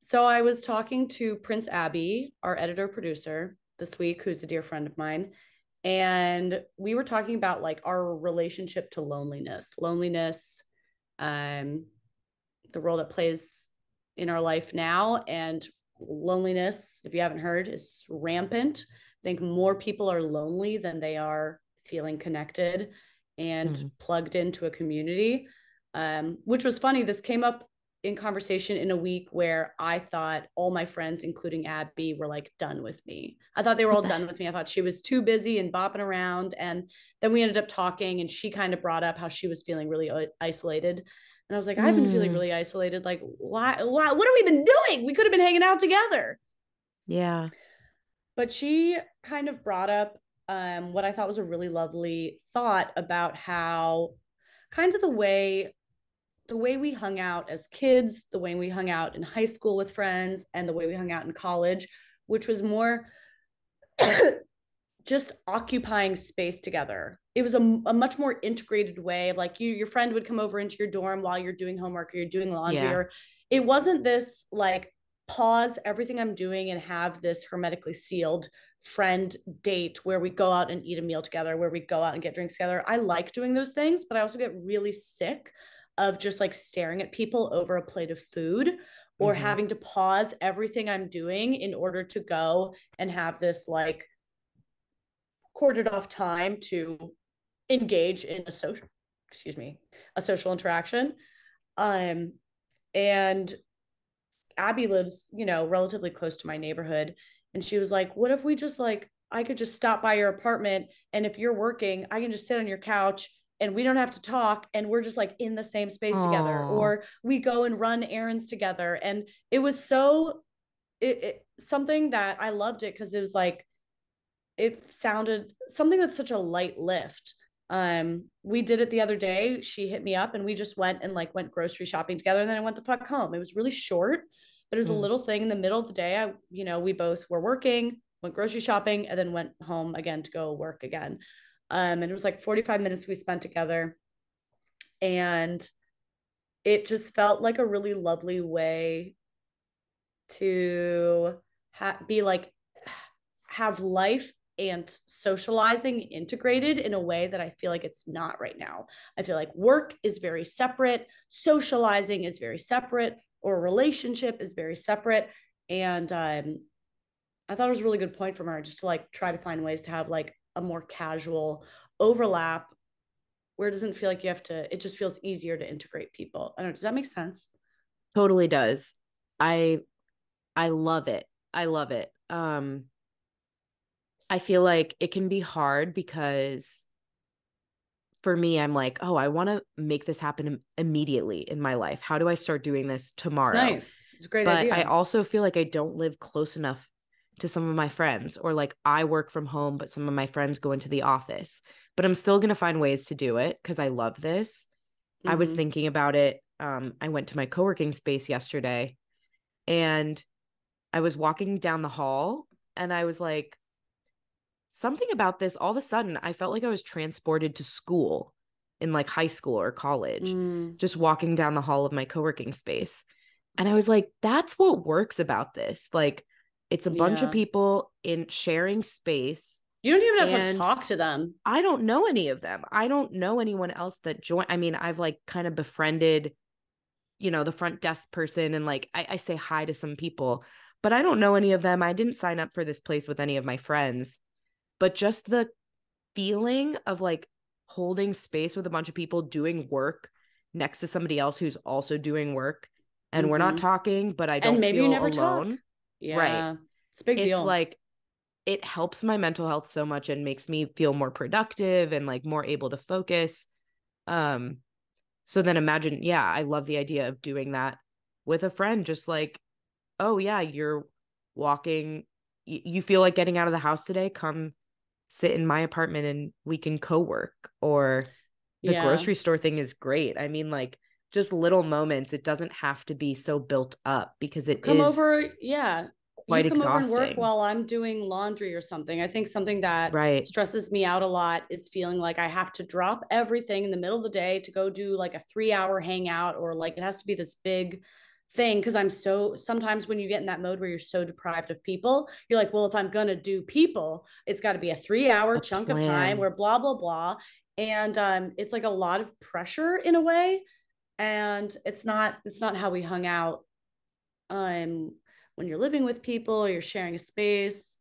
So I was talking to Prince Abi, our editor producer, this week, who's a dear friend of mine, and we were talking about like our relationship to loneliness, loneliness, um, the role that plays in our life now, and loneliness. If you haven't heard, is rampant I think more people are lonely than they are feeling connected and Mhm. plugged into a community. Um, which was funny. This came up in conversation in a week where I thought all my friends, including Abi, were like done with me. I thought they were all done with me. I thought she was too busy and bopping around. And then we ended up talking, and she kind of brought up how she was feeling really isolated. And I was like, I've been feeling Mm. really isolated. Like, why? Why? What have we been doing? We could have been hanging out together. Yeah. But she kind of brought up um, what I thought was a really lovely thought about how kind of the way the way we hung out as kids, the way we hung out in high school with friends, and the way we hung out in college, which was more just occupying space together. It was a, a much more integrated way of like you, your friend would come over into your dorm while you're doing homework or you're doing laundry, Yeah. or it wasn't this like pause everything I'm doing and have this hermetically sealed friend date where we go out and eat a meal together, where we go out and get drinks together. I like doing those things, but I also get really sick of just like staring at people over a plate of food or Mhm. having to pause everything I'm doing in order to go and have this like quartered off time to engage in a social excuse me a social interaction. Um and Abi lives you know relatively close to my neighborhood. And she was like what if we just like i could just stop by your apartment and if you're working i can just sit on your couch and we don't have to talk and we're just like in the same space together or we go and run errands together. And it was so it, it something that i loved it because it was like it sounded something that's such a light lift um we did it the other day. She hit me up and we just went and like went grocery shopping together and then i went the fuck home. It was really short but it was a Mm. little thing in the middle of the day. I you know we both were working went grocery shopping and then went home again to go work again. Um and it was like 45 minutes we spent together. And it just felt like a really lovely way to ha- be like have life and socializing integrated in a way that I feel like it's not right now. I feel like work is very separate, socializing is very separate, or relationship is very separate. And um, I thought it was a really good point from her just to like try to find ways to have like a more casual overlap where it doesn't feel like you have to, it just feels easier to integrate people. I don't know. Does that make sense? totally does i i love it i love it um i feel like it can be hard because for me i'm like oh i want to make this happen immediately in my life how do i start doing this tomorrow It's nice. It's a great but idea. i also feel like i don't live close enough to some of my friends or like i work from home but some of my friends go into the office but i'm still going to find ways to do it because i love this I was Mhm. thinking about it. Um, I went to my co working space yesterday and I was walking down the hall and I was like, something about this. All of a sudden, I felt like I was transported to school in like high school or college, Mm. just walking down the hall of my co working space. And I was like, that's what works about this. Like, it's a bunch Yeah. of people in sharing space. You don't even have to talk to them. I don't know any of them. I don't know anyone else that join. I mean, I've like kind of befriended, you know, the front desk person and like I, I say hi to some people, but I don't know any of them. I didn't sign up for this place with any of my friends. But just the feeling of like holding space with a bunch of people doing work next to somebody else who's also doing work and we're not Mhm. talking, but I don't And maybe you never alone talk. Yeah. It's a big it's deal. like it helps my mental health so much and makes me feel more productive and like more able to focus um so then imagine yeah i love the idea of doing that with a friend just like oh yeah you're walking y- you feel like getting out of the house today come sit in my apartment and we can co-work or the Yeah. grocery store thing is great. I mean like just little moments it doesn't have to be so built up because it is come over yeah quite you come over and work while i'm doing laundry or something. I think something that right. stresses me out a lot is feeling like i have to drop everything in the middle of the day to go do like a three hour hangout or like it has to be this big thing because i'm so sometimes when you get in that mode where you're so deprived of people you're like well if i'm gonna do people it's got to be a three hour A chunk of time where blah blah blah and um it's like a lot of pressure in a way and it's not it's not how we hung out um when you're living with people you're sharing a space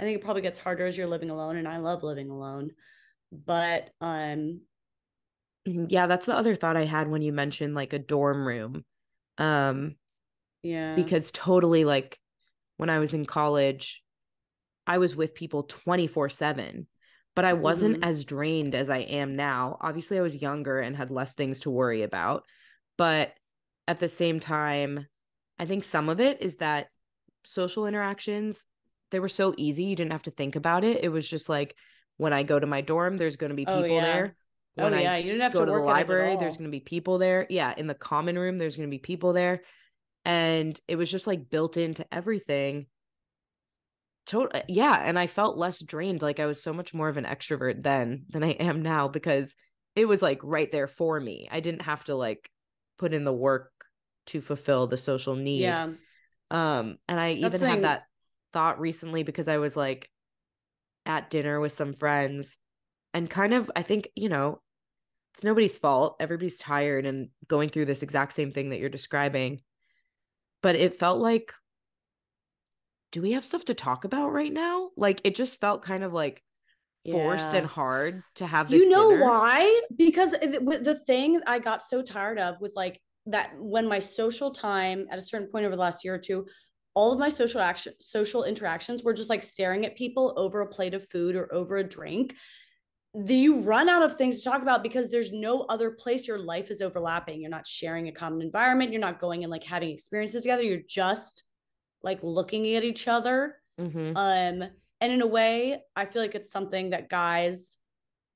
I think it probably gets harder as you're living alone and I love living alone. But um Mhm. yeah, that's the other thought I had when you mentioned like a dorm room. Um yeah. because totally like when I was in college, I was with people 24/7, but I wasn't Mhm. as drained as I am now. Obviously, I was younger and had less things to worry about, but at the same time, I think some of it is that social interactions they were so easy, you didn't have to think about it. It was just like when I go to my dorm, there's going to be Oh, people yeah. there. Oh When yeah, I you didn't have to go to to the work at it at library, there's going to be people there. Yeah, in the common room, there's going to be people there. And it was just like built into everything. Total, yeah. And I felt less drained. Like I was so much more of an extrovert then than I am now because it was like right there for me. I didn't have to like put in the work to fulfill the social need. Yeah. Um, and I That's even the had that thought recently because I was like at dinner with some friends and kind of, I think, you know, it's nobody's fault. Everybody's tired and going through this exact same thing that you're describing. But it felt like, do we have stuff to talk about right now? Like it just felt kind of like forced Yeah. and hard to have this You know dinner. why? Because the the thing I got so tired of with like that when my social time at a certain point over the last year or two, all of my social action social interactions were just like staring at people over a plate of food or over a drink. The, you run out of things to talk about because there's no other place your life is overlapping. You're not sharing a common environment. You're not going and like having experiences together. You're just like looking at each other Mhm. um, and in a way, I feel like it's something that guys,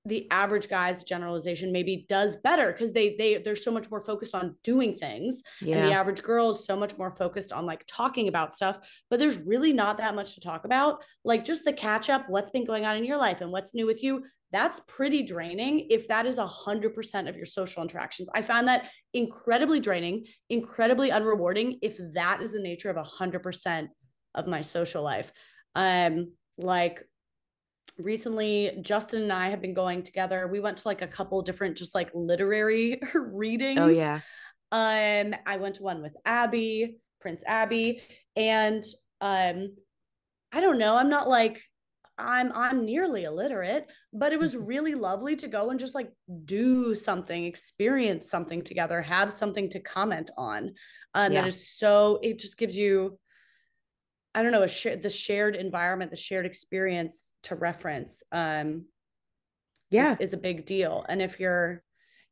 the average guy's generalization maybe does better because they they they're so much more focused on doing things. And the average girl is so much more focused on like talking about stuff, but there's really not that much to talk about. Like just the catch up, what's been going on in your life and what's new with you. That's pretty draining if that is a hundred percent of your social interactions. I found that incredibly draining, incredibly unrewarding if that is the nature of a hundred percent of my social life. Um, like recently justin and i have been going together we went to like a couple different just like literary readings Oh yeah. um i went to one with Abi prince Abi and um i don't know i'm not like i'm i'm nearly illiterate but it was really lovely to go and just like do something experience something together have something to comment on um Yeah. that is so it just gives you I don't know, a share the shared environment, the shared experience to reference um Yeah. is, is a big deal. And if you're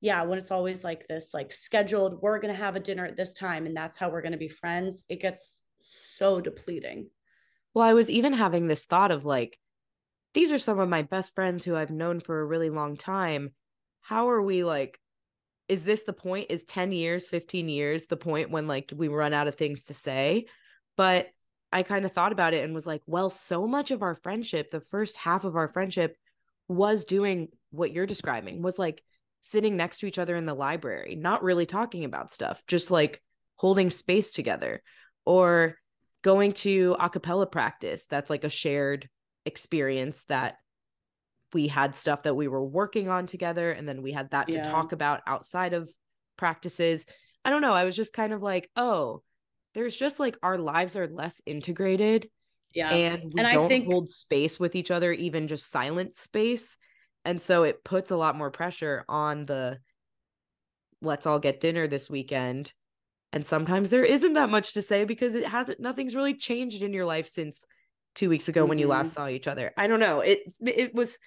yeah, when it's always like this, like scheduled, we're gonna have a dinner at this time and that's how we're gonna be friends, it gets so depleting. Well, I was even having this thought of like, these are some of my best friends who I've known for a really long time. How are we like, is this the point? Is 10 years, 15 years the point when like we run out of things to say? But I kind of thought about it and was like, well, so much of our friendship, the first half of our friendship was doing what you're describing, was like sitting next to each other in the library, not really talking about stuff, just like holding space together or going to a cappella practice. That's like a shared experience that we had stuff that we were working on together and then we had that Yeah. to talk about outside of practices. I don't know. I was just kind of like, oh, there's just like our lives are less integrated Yeah. and we And I don't think- hold space with each other, even just silent space. And so it puts a lot more pressure on the let's all get dinner this weekend. And sometimes there isn't that much to say because it hasn't nothing's really changed in your life since two weeks ago when you last mm-hmm. saw each other. I don't know. It it was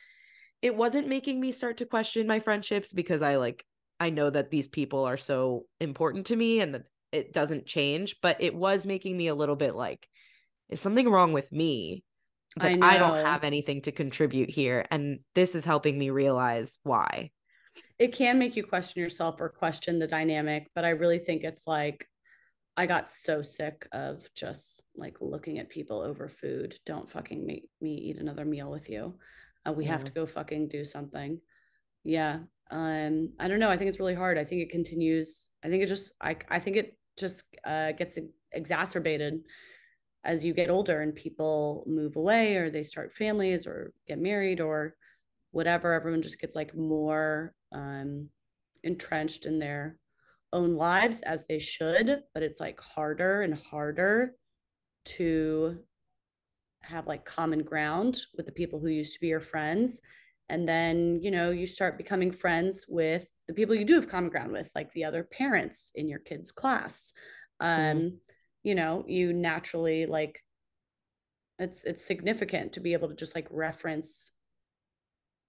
it wasn't making me start to question my friendships because I like I know that these people are so important to me and it doesn't change, but it was making me a little bit like, is something wrong with me? I That I, don't have anything to contribute here. And this is helping me realize why. it can make you question yourself or question the dynamic, but I really think it's like I got so sick of just like looking at people over food. Don't fucking make me eat another meal with you. Uh, we have to go fucking do something. Yeah. Um, I don't know. I think it's really hard. I think it continues. I think it just I I think it just uh gets exacerbated as you get older and people move away or they start families or get married or whatever everyone just gets like more um entrenched in their own lives as they should but it's like harder and harder to have like common ground with the people who used to be your friends and then you know you start becoming friends with the people you do have common ground with like the other parents in your kids class um mm. you know you naturally like it's it's significant to be able to just like reference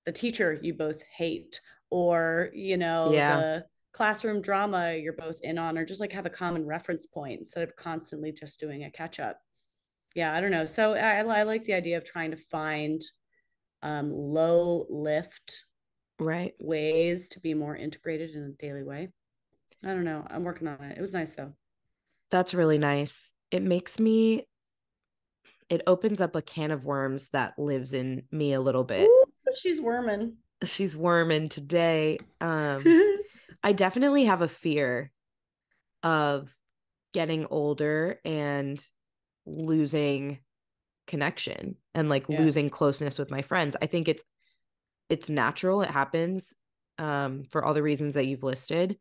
the teacher you both hate or you know yeah. the classroom drama you're both in on or just like have a common reference point instead of constantly just doing a catch up yeah i don't know. So I, I like the idea of trying to find um, low lift right. ways to be more integrated in a daily way. I don't know. I'm working on it. It was nice though. That's really nice. It makes me it opens up a can of worms that lives in me a little bit. Ooh, she's worming she's worming today. Um i definitely have a fear of getting older and losing connection and like yeah. losing closeness with my friends. I think it's it's natural, it happens um for all the reasons that you've listed.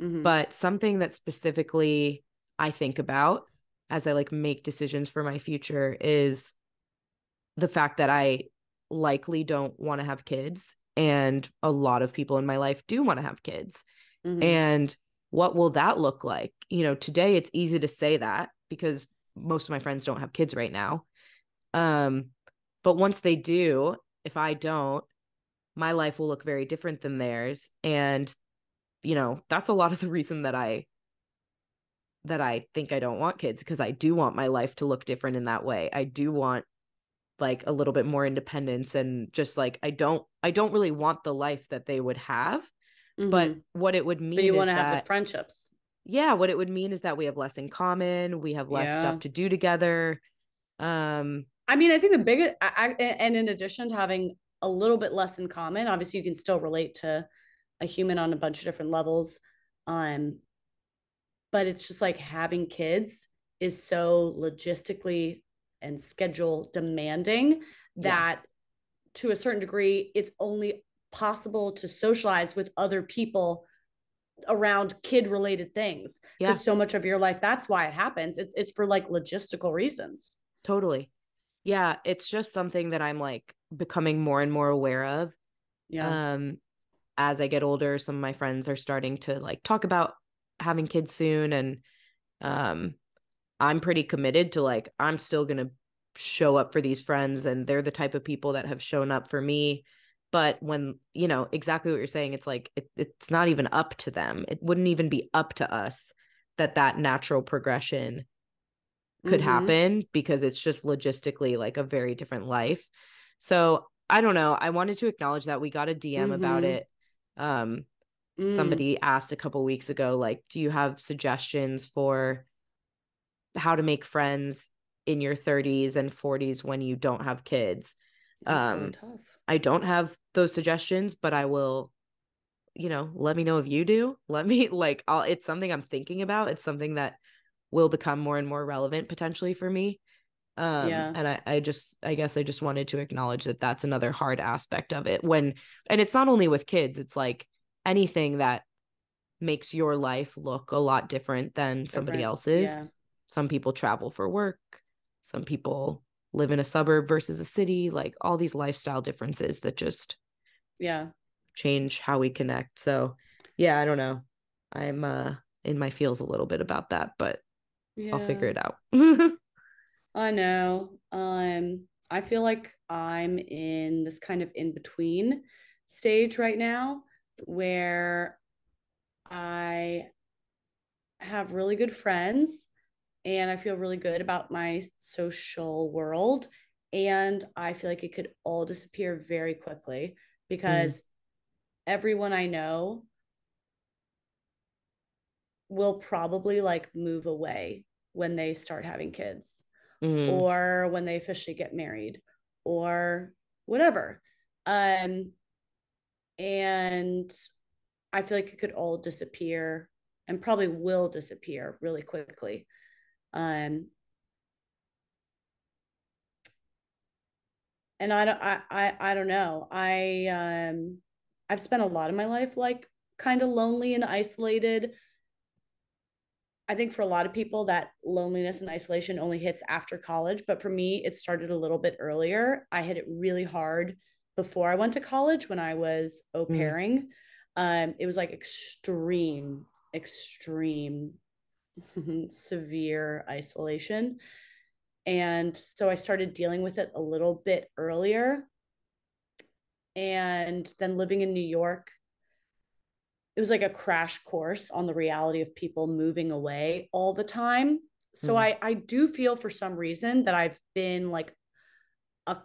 Mm-hmm. But something that specifically I think about as I like make decisions for my future is the fact that I likely don't want to have kids and a lot of people in my life do want to have kids. Mm-hmm. And what will that look like? You know, today it's easy to say that because most of my friends don't have kids right now. Um, but once they do, if I don't, my life will look very different than theirs. And, you know, that's a lot of the reason that I that I think I don't want kids because I do want my life to look different in that way. I do want like a little bit more independence and just like I don't I don't really want the life that they would have. Mm-hmm. But what it would mean but you want to have the friendships. Yeah, what it would mean is that we have less in common, we have less yeah. stuff to do together. Um I mean, I think the biggest, I, and in addition to having a little bit less in common, obviously you can still relate to a human on a bunch of different levels. Um, but it's just like having kids is so logistically and schedule demanding that yeah. to a certain degree, it's only possible to socialize with other people around kid related things. Yeah. So much of your life, that's why it happens. It's it's for like logistical reasons. Totally yeah it's just something that i'm like becoming more and more aware of yeah um as i get older some of my friends are starting to like talk about having kids soon and um i'm pretty committed to like i'm still going to show up for these friends and they're the type of people that have shown up for me but when you know exactly what you're saying it's like it, it's not even up to them it wouldn't even be up to us that that natural progression could mm-hmm. happen because it's just logistically like a very different life. So I don't know. I wanted to acknowledge that we got a DM mm-hmm. about it. Um, mm. somebody asked a couple weeks ago, like, do you have suggestions for how to make friends in your 30s and 40s when you don't have kids? Um, really. I don't have those suggestions, but I will you know let me know if you do let me like I'll, it's something i'm thinking about it's something that will become more and more relevant potentially for me um yeah. and I, I just i guess i just wanted to acknowledge that that's another hard aspect of it when and it's not only with kids it's like anything that makes your life look a lot different than different. somebody else's yeah. Some people travel for work some people live in a suburb versus a city like all these lifestyle differences that just yeah change how we connect so yeah i don't know i'm uh in my feels a little bit about that but yeah. I'll figure it out. I know. Um, I feel like I'm in this kind of in between stage right now where I have really good friends and I feel really good about my social world. And I feel like it could all disappear very quickly because mm. everyone I know will probably like move away when they start having kids mm. or when they officially get married or whatever um and i feel like it could all disappear and probably will disappear really quickly um and i don't I, I i don't know i um i've spent a lot of my life like kind of lonely and isolated I think for a lot of people that loneliness and isolation only hits after college, but for me it started a little bit earlier. I hit it really hard before I went to college when I was au Mm. Um, it was like extreme, extreme, severe isolation. And so I started dealing with it a little bit earlier. And then living in New York, it was like a crash course on the reality of people moving away all the time. So Mm. I I do feel for some reason that I've been like a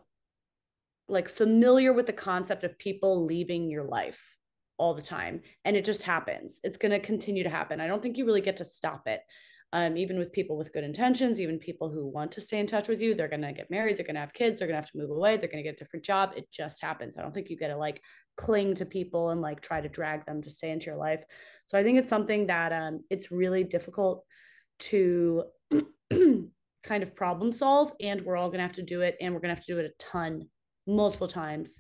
like familiar with the concept of people leaving your life all the time and it just happens. It's going to continue to happen. I don't think you really get to stop it. Um, even with people with good intentions, even people who want to stay in touch with you, they're going to get married, they're going to have kids, they're going to have to move away, they're going to get a different job. It just happens. I don't think you get to like cling to people and like try to drag them to stay into your life. So I think it's something that um, it's really difficult to kind of problem solve, and we're all going to have to do it, and we're going to have to do it a ton, multiple times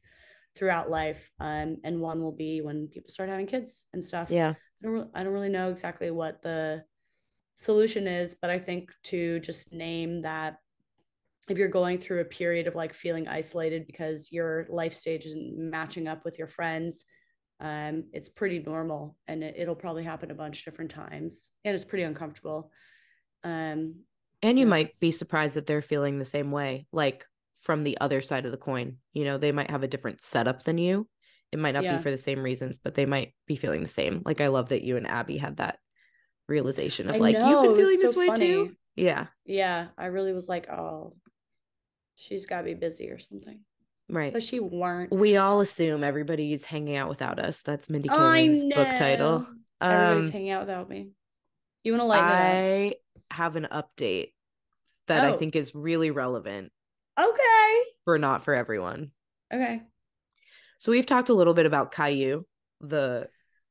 throughout life. Um, and one will be when people start having kids and stuff. Yeah. I don't, re- I don't really know exactly what the solution is, but I think to just name that if you're going through a period of like feeling isolated because your life stage isn't matching up with your friends, um, it's pretty normal and it, it'll probably happen a bunch of different times and it's pretty uncomfortable. Um, And you Yeah. might be surprised that they're feeling the same way, like from the other side of the coin. You know, they might have a different setup than you. It might not Yeah. be for the same reasons, but they might be feeling the same. Like I love that you and Abi had that realization of I like know, you've been feeling so this way funny. too. Yeah, Yeah, I really was like, oh, she's got to be busy or something. right. But she weren't. We all assume everybody's hanging out without us. That's Mindy I Kaling's book title. Everybody's Um, hanging out without me. You want to lighten I have an update that I Oh. think is really relevant it up? Okay. for not for everyone. Okay. So we've talked a little bit about Caillou, the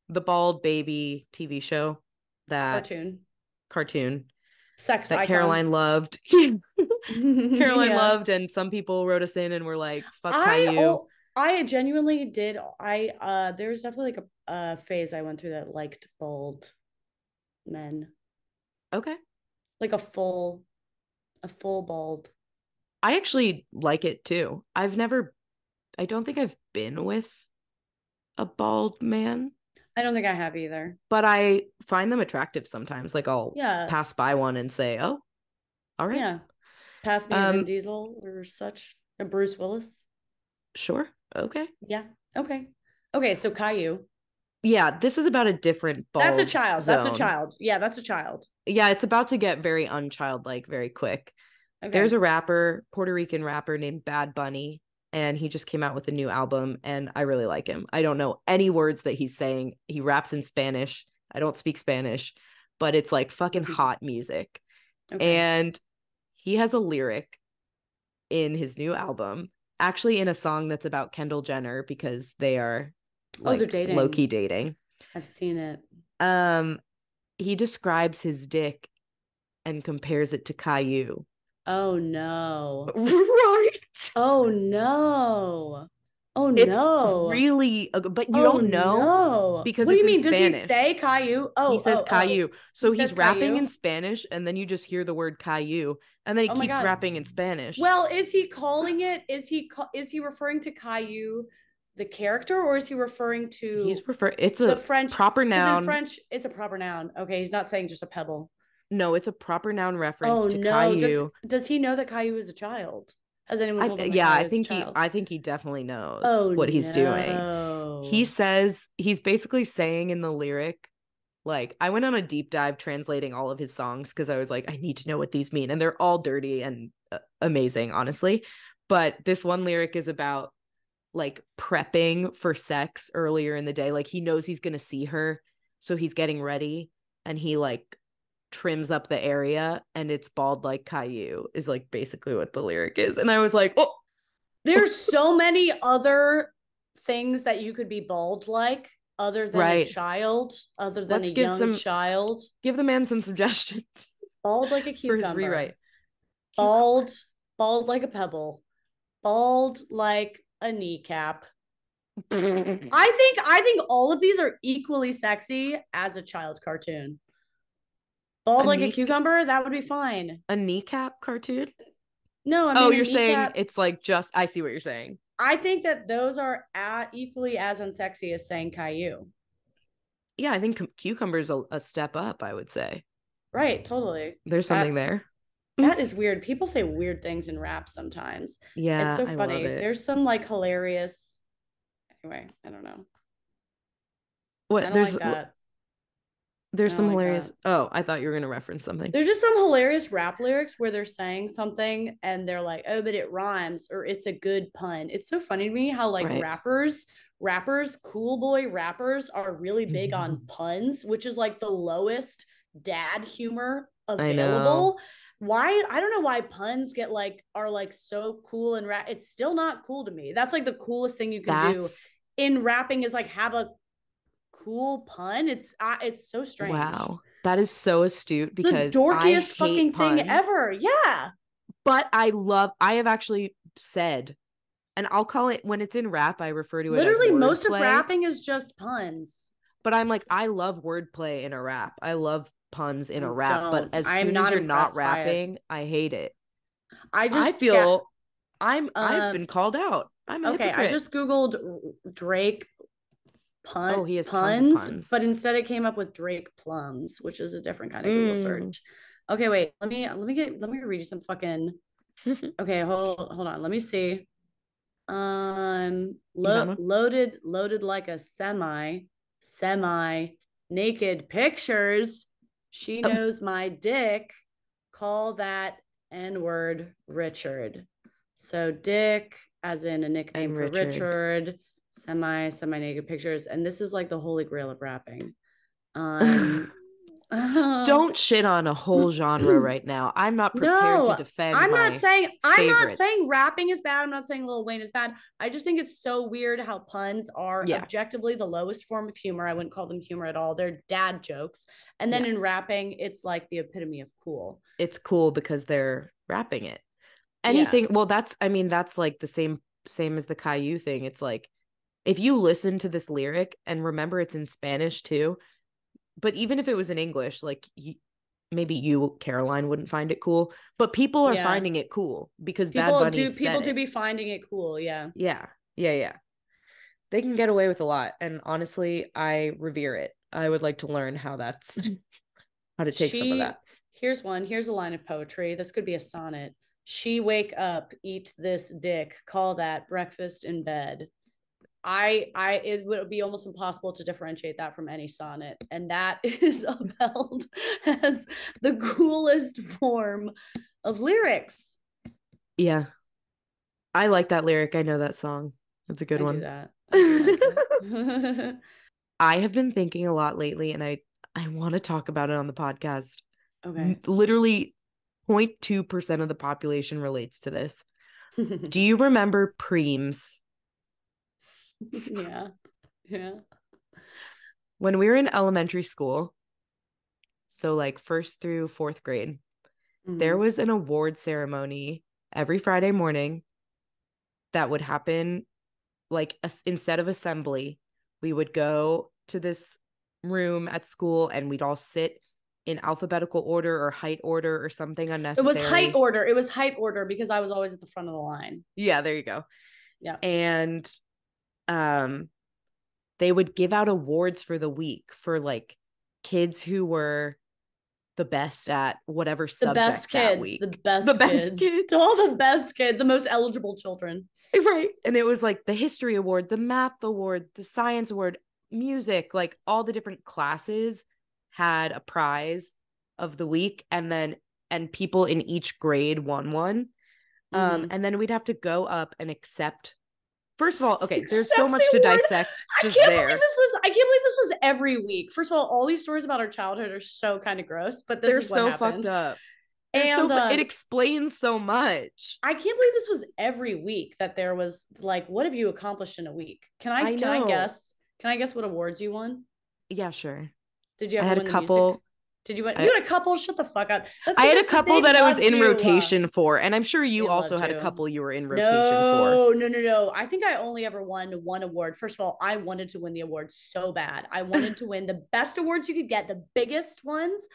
the bald baby TV show that Cartoon. cartoon Sex that icon. Caroline loved. Caroline Yeah. loved, and some people wrote us in and were like, "Fuck I Caillou." I genuinely did. I uh, there's definitely like a, a phase I went through that liked bald men, okay, like a full, a full bald. I actually like it too. I've never, I don't think I've been with a bald man, I don't think I have either. but I find them attractive sometimes. Like I'll Yeah. pass by one and say, "Oh, all right, Yeah. Pass me a Um, Vin Diesel or such. A Bruce Willis. sure, okay." Yeah. Okay. Okay. So Caillou. Yeah, this is about a different bald. That's a child. That's a child. Yeah, that's a child. Yeah, it's about to get very unchildlike very quick. Okay. There's a rapper, Puerto Rican rapper named Bad Bunny, and he just came out with a new album, and I really like him. I don't know any words that he's saying. He raps in Spanish. I don't speak Spanish, but it's like fucking Mhm. hot music. okay. And he has a lyric in his new album, actually in a song that's about Kendall Jenner because they are Oh, they're dating. low key dating. I've seen it. Um, he describes his dick and compares it to Caillou. Oh no. Right. Oh no. Oh no. It's no. really, a- but you Oh, don't know. no. because what do you mean? Does he say Caillou? Oh, he says oh, oh. Caillou. So He he's rapping Caillou? in Spanish, and then you just hear the word Caillou, and then he Oh keeps rapping in Spanish. Well, is he calling it? Is he is he referring to Caillou, the character, or is he referring to he's refer. It's the a French proper noun. In French, it's a proper noun. Okay, he's not saying just a pebble. No, it's a proper noun reference Oh to no! Caillou. Does, does he know that Caillou is a child? Has anyone I told th- him? yeah, Caillou I think he. I think he definitely knows oh, what he's doing. He says he's basically saying in the lyric, like I went on a deep dive translating all of his songs because I was like, I need to know what these mean, and they're all dirty and uh, amazing, honestly. But this one lyric is about like prepping for sex earlier in the day. Like he knows he's gonna see her, so he's getting ready, and he like trims up the area, and it's bald like Caillou is like basically what the lyric is, and I was like, oh, There's so many other things that you could be bald like, other than Right. a child, other than Let's a give young some- child. give the man some suggestions Bald like a cucumber. for his rewrite. Bald, bald like a pebble. Bald like a kneecap. I think I think all of these are equally sexy as a child cartoon. Bald A like a cucumber, that would be fine. A kneecap cartoon? No, I oh, mean oh, you're saying kneecap- it's like just I see what you're saying. I think that those are a equally as unsexy as saying Caillou. Yeah, I think cu- cucumber's a, a step up, I would say. Right, totally. There's something That's- there. That is weird. People say weird things in rap sometimes. Yeah, it's so funny. it. There's some like hilarious. Anyway, I don't know. what I don't there's like that. There's I some hilarious. Oh, I thought you were gonna reference something. There's just some hilarious rap lyrics where they're saying something and they're like, "Oh, but it rhymes," or "It's a good pun." It's so funny to me how like Right. rappers, rappers, cool boy rappers are really big Mm-hmm. on puns, which is like the lowest dad humor I know. available. Why I don't know why puns get like are like so cool and rap. It's still not cool to me. That's like the coolest thing you can do in rapping is like have a cool pun. It's uh, it's so strange. wow. That is so astute The because I dorkiest fucking thing ever. Yeah. But I love. I have actually said, and I'll call it when it's in rap. I refer to it. as Literally, most of rapping is just puns. But I'm like, I love wordplay in a rap. I love puns in a rap. But don't. as I am soon not as you're not impressed by it. rapping, I hate it. I just I feel I'm. I've Um, been called out. I'm okay. I just googled Drake pun Oh, he has puns, puns. but instead it came up with Drake plums, which is a different kind of Google Mm. search. Okay, wait. Let me let me get let me read you some fucking. Okay, hold hold on. Let me see. Um, lo- loaded loaded like a semi semi naked pictures. She Oh. knows my dick. Call that N word Richard. So dick as in a nickname for Richard. Richard. Semi semi naked pictures, and this is like the holy grail of rapping. Um, Don't shit on a whole genre right now. I'm not prepared No, to defend. I'm not saying I'm not saying rapping is bad. I'm not saying Lil Wayne is bad. I just think it's so weird how puns are Yeah. objectively the lowest form of humor. I wouldn't call them humor at all. They're dad jokes. And then Yeah. in rapping, it's like the epitome of cool. it's cool because they're rapping it. Anything well, that's I mean, that's like the same same as the Caillou thing. It's like if you listen to this lyric and remember it's in Spanish too, but even if it was in English, like you, maybe you, Caroline, wouldn't find it cool, but people are Yeah. finding it cool because Bad People Bunny do people do it. be finding it cool. Yeah. Yeah, yeah, yeah. They can get away with a lot, and honestly, I revere it. I would like to learn how that's how to take some of She- that. Here's one. Here's a line of poetry. This could be a sonnet. She wake up, eat this dick, call that breakfast in bed. I I it would be almost impossible to differentiate that from any sonnet. And that is upheld as the coolest form of lyrics. Yeah, I like that lyric. I know that song. That's a good I one. that. I do like that. I have been thinking a lot lately, and I I want to talk about it on the podcast. okay. Literally, 0.2 percent of the population relates to this. Do you remember Primes? yeah. Yeah. when we were in elementary school? So like first through fourth grade, there Mhm. was an award ceremony every Friday morning that would happen like as- instead of assembly, we would go to this room at school and we'd all sit in alphabetical order or height order or something unnecessary. It was height order. It was height order because I was always at the front of the line. Yeah, there you go. Yeah. And um they would give out awards for the week for like kids who were the best at whatever The subject best that kids. week. The best The best kids. kids. All the best kids, the most eligible children. right and it was like the history award the math award the science award music like all the different classes had a prize of the week and then and people in each grade won one um Mhm. and then we'd have to go up and accept first of all okay there's so much to award. dissect I can't there believe this was. I can't believe this was every week. First of all, all these stories about our childhood are so kind of gross, but this they're is so happened. fucked up so And fu- uh, it explains so much I can't believe this was every week that there was like, what have you accomplished in a week? Can I, I can I guess? Can I guess what awards you won? yeah sure Did you i ever had a win the music? couple Did you win? I- You had a couple. Shut the fuck up. I had a couple that I was in uh, rotation for, and I'm sure you they also had a couple you were in rotation for. No, no, no, no. I think I only ever won one award. First of all, I wanted to win the award so bad. I wanted to win the best awards you could get, the biggest ones.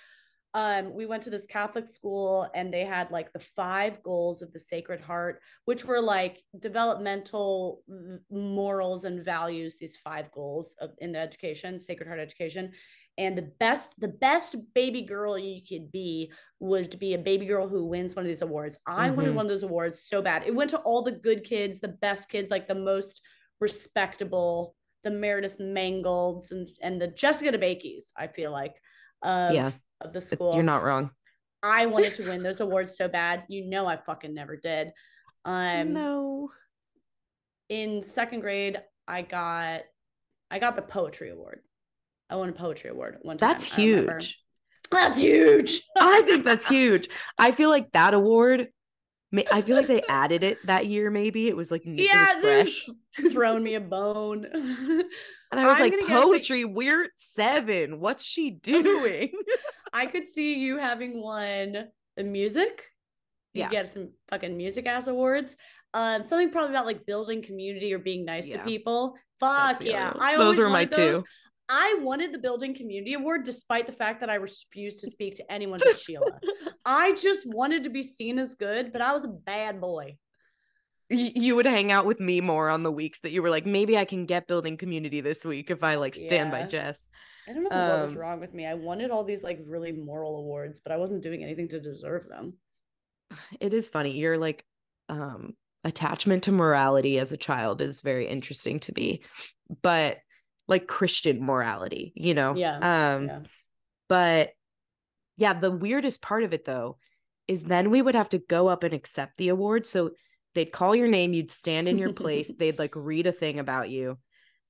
um, we went to this Catholic school and they had like the five goals of the Sacred Heart, which were like developmental morals and values, these five goals of in the education, Sacred Heart education. And the best, the best baby girl you could be would be a baby girl who wins one of these awards. I mm-hmm. wanted one of those awards so bad. It went to all the good kids, the best kids, like the most respectable, the Meredith Mangolds and and the Jessica DeBakey's, I feel like. Of, yeah of the school. You're not wrong. I wanted to win those awards so bad. You know I fucking never did. Um no. In second grade, I got I got the poetry award. I won a poetry award one time. That's huge. That's huge. I think that's huge. I feel like that award I feel like they added it that year. Maybe it was like yeah, fresh. Thrown me a bone. And I was I'm like, poetry, like, we're seven. What's she doing? I could see you having won the music. You yeah. get some fucking music ass awards. Um, something probably about like building community or being nice yeah. to people. Fuck yeah. I those are my those. two. I wanted the building community award despite the fact that I refused to speak to anyone but Sheila. I just wanted to be seen as good, but I was a bad boy you would hang out with me more on the weeks that you were like, maybe I can get building community this week if I like stand yeah. by Jess. I don't know um, what was wrong with me. I wanted all these like really moral awards, but I wasn't doing anything to deserve them. It is funny. Your like um attachment to morality as a child is very interesting to me. But like Christian morality, you know? Yeah. Um yeah. but yeah, the weirdest part of it though is then we would have to go up and accept the award. So they'd call your name, you'd stand in your place, they'd like read a thing about you,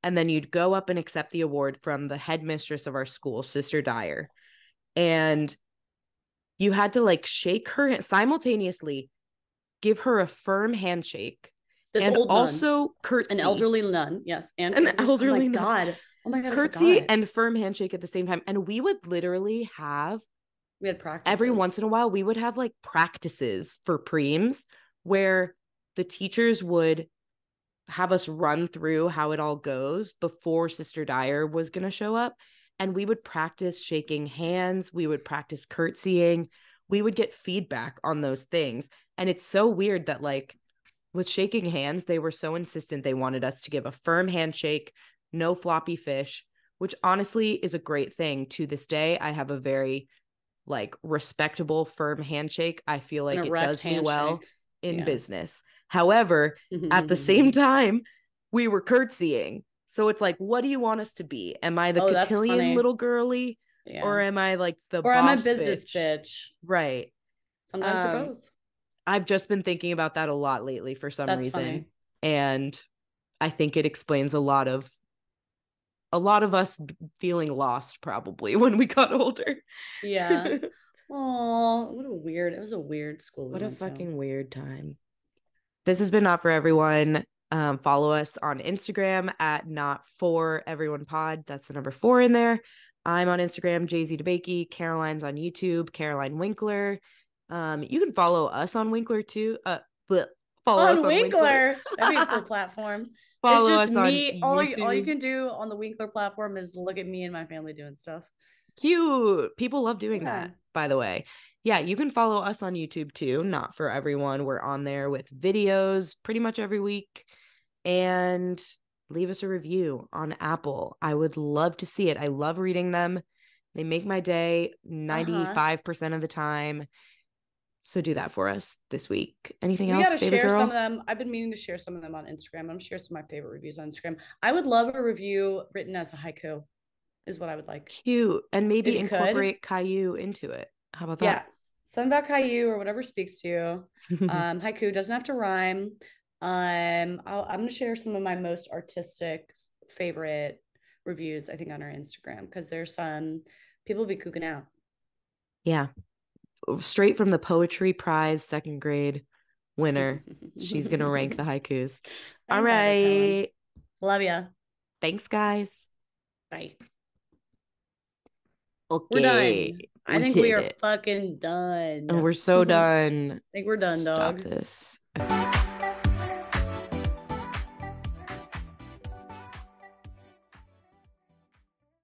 and then you'd go up and accept the award from the headmistress of our school, Sister Dyer. And you had to like shake her simultaneously, give her a firm handshake. This and also curtsy. An elderly nun, yes. And an elderly oh my God. Oh my god. Curtsy and firm handshake at the same time. And we would literally have we had practice every once in a while, we would have like practices for Primes where the teachers would have us run through how it all goes before Sister Dyer was going to show up. And we would practice shaking hands, we would practice curtsying, we would get feedback on those things. And it's so weird that, like, with shaking hands, they were so insistent they wanted us to give a firm handshake, no floppy fish, which honestly is a great thing. To this day, I have a very like respectable, firm handshake. I feel like it does handshake. me well in yeah. business. However, at the same time, we were curtsying. So it's like, what do you want us to be? Am I the oh, cotillion little girly? Yeah. Or am I like the Or am I business bitch? bitch? Right. Sometimes um, both. I've just been thinking about that a lot lately for some that's reason. Funny. And I think it explains a lot of a lot of us feeling lost probably when we got older. Yeah. Oh, what a weird. It was a weird school. what a fucking to. weird time. This has been Not For Everyone. Um, follow us on Instagram at Not For Everyone Pod. That's the number four in there. I'm on Instagram, Jay Z DeBakey. Caroline's on YouTube, Caroline Winkler. Um, you can follow us on Winkler too. Uh, but follow on us on Winkler. Be a cool platform. Follow it's just me. all you, all you can do on the Winkler platform is look at me and my family doing stuff. Cute. People love doing yeah. that, by the way yeah, you can follow us on YouTube too. Not for everyone. We're on there with videos pretty much every week. And leave us a review on Apple. I would love to see it. I love reading them. They make my day 95% uh-huh. of the time. So do that for us this week. Anything we else? Gotta share girl? some of them. I've been meaning to share some of them on Instagram. I'm share some of my favorite reviews on Instagram. I would love a review written as a haiku, is what I would like. Cute. And maybe incorporate could. Caillou into it. How about that? Yes. Something about Caillou or whatever speaks to you. um, haiku doesn't have to rhyme. Um, i am going to share some of my most artistic favorite reviews, I think, on our Instagram because there's some people be cooking out. Yeah. Straight from the poetry prize, second grade winner. She's going to rank the haikus. All right. Love ya. Thanks, guys. Bye. Okay. We're done. I think we are it. fucking done. And we're so done. I think we're done, Stop dog. this.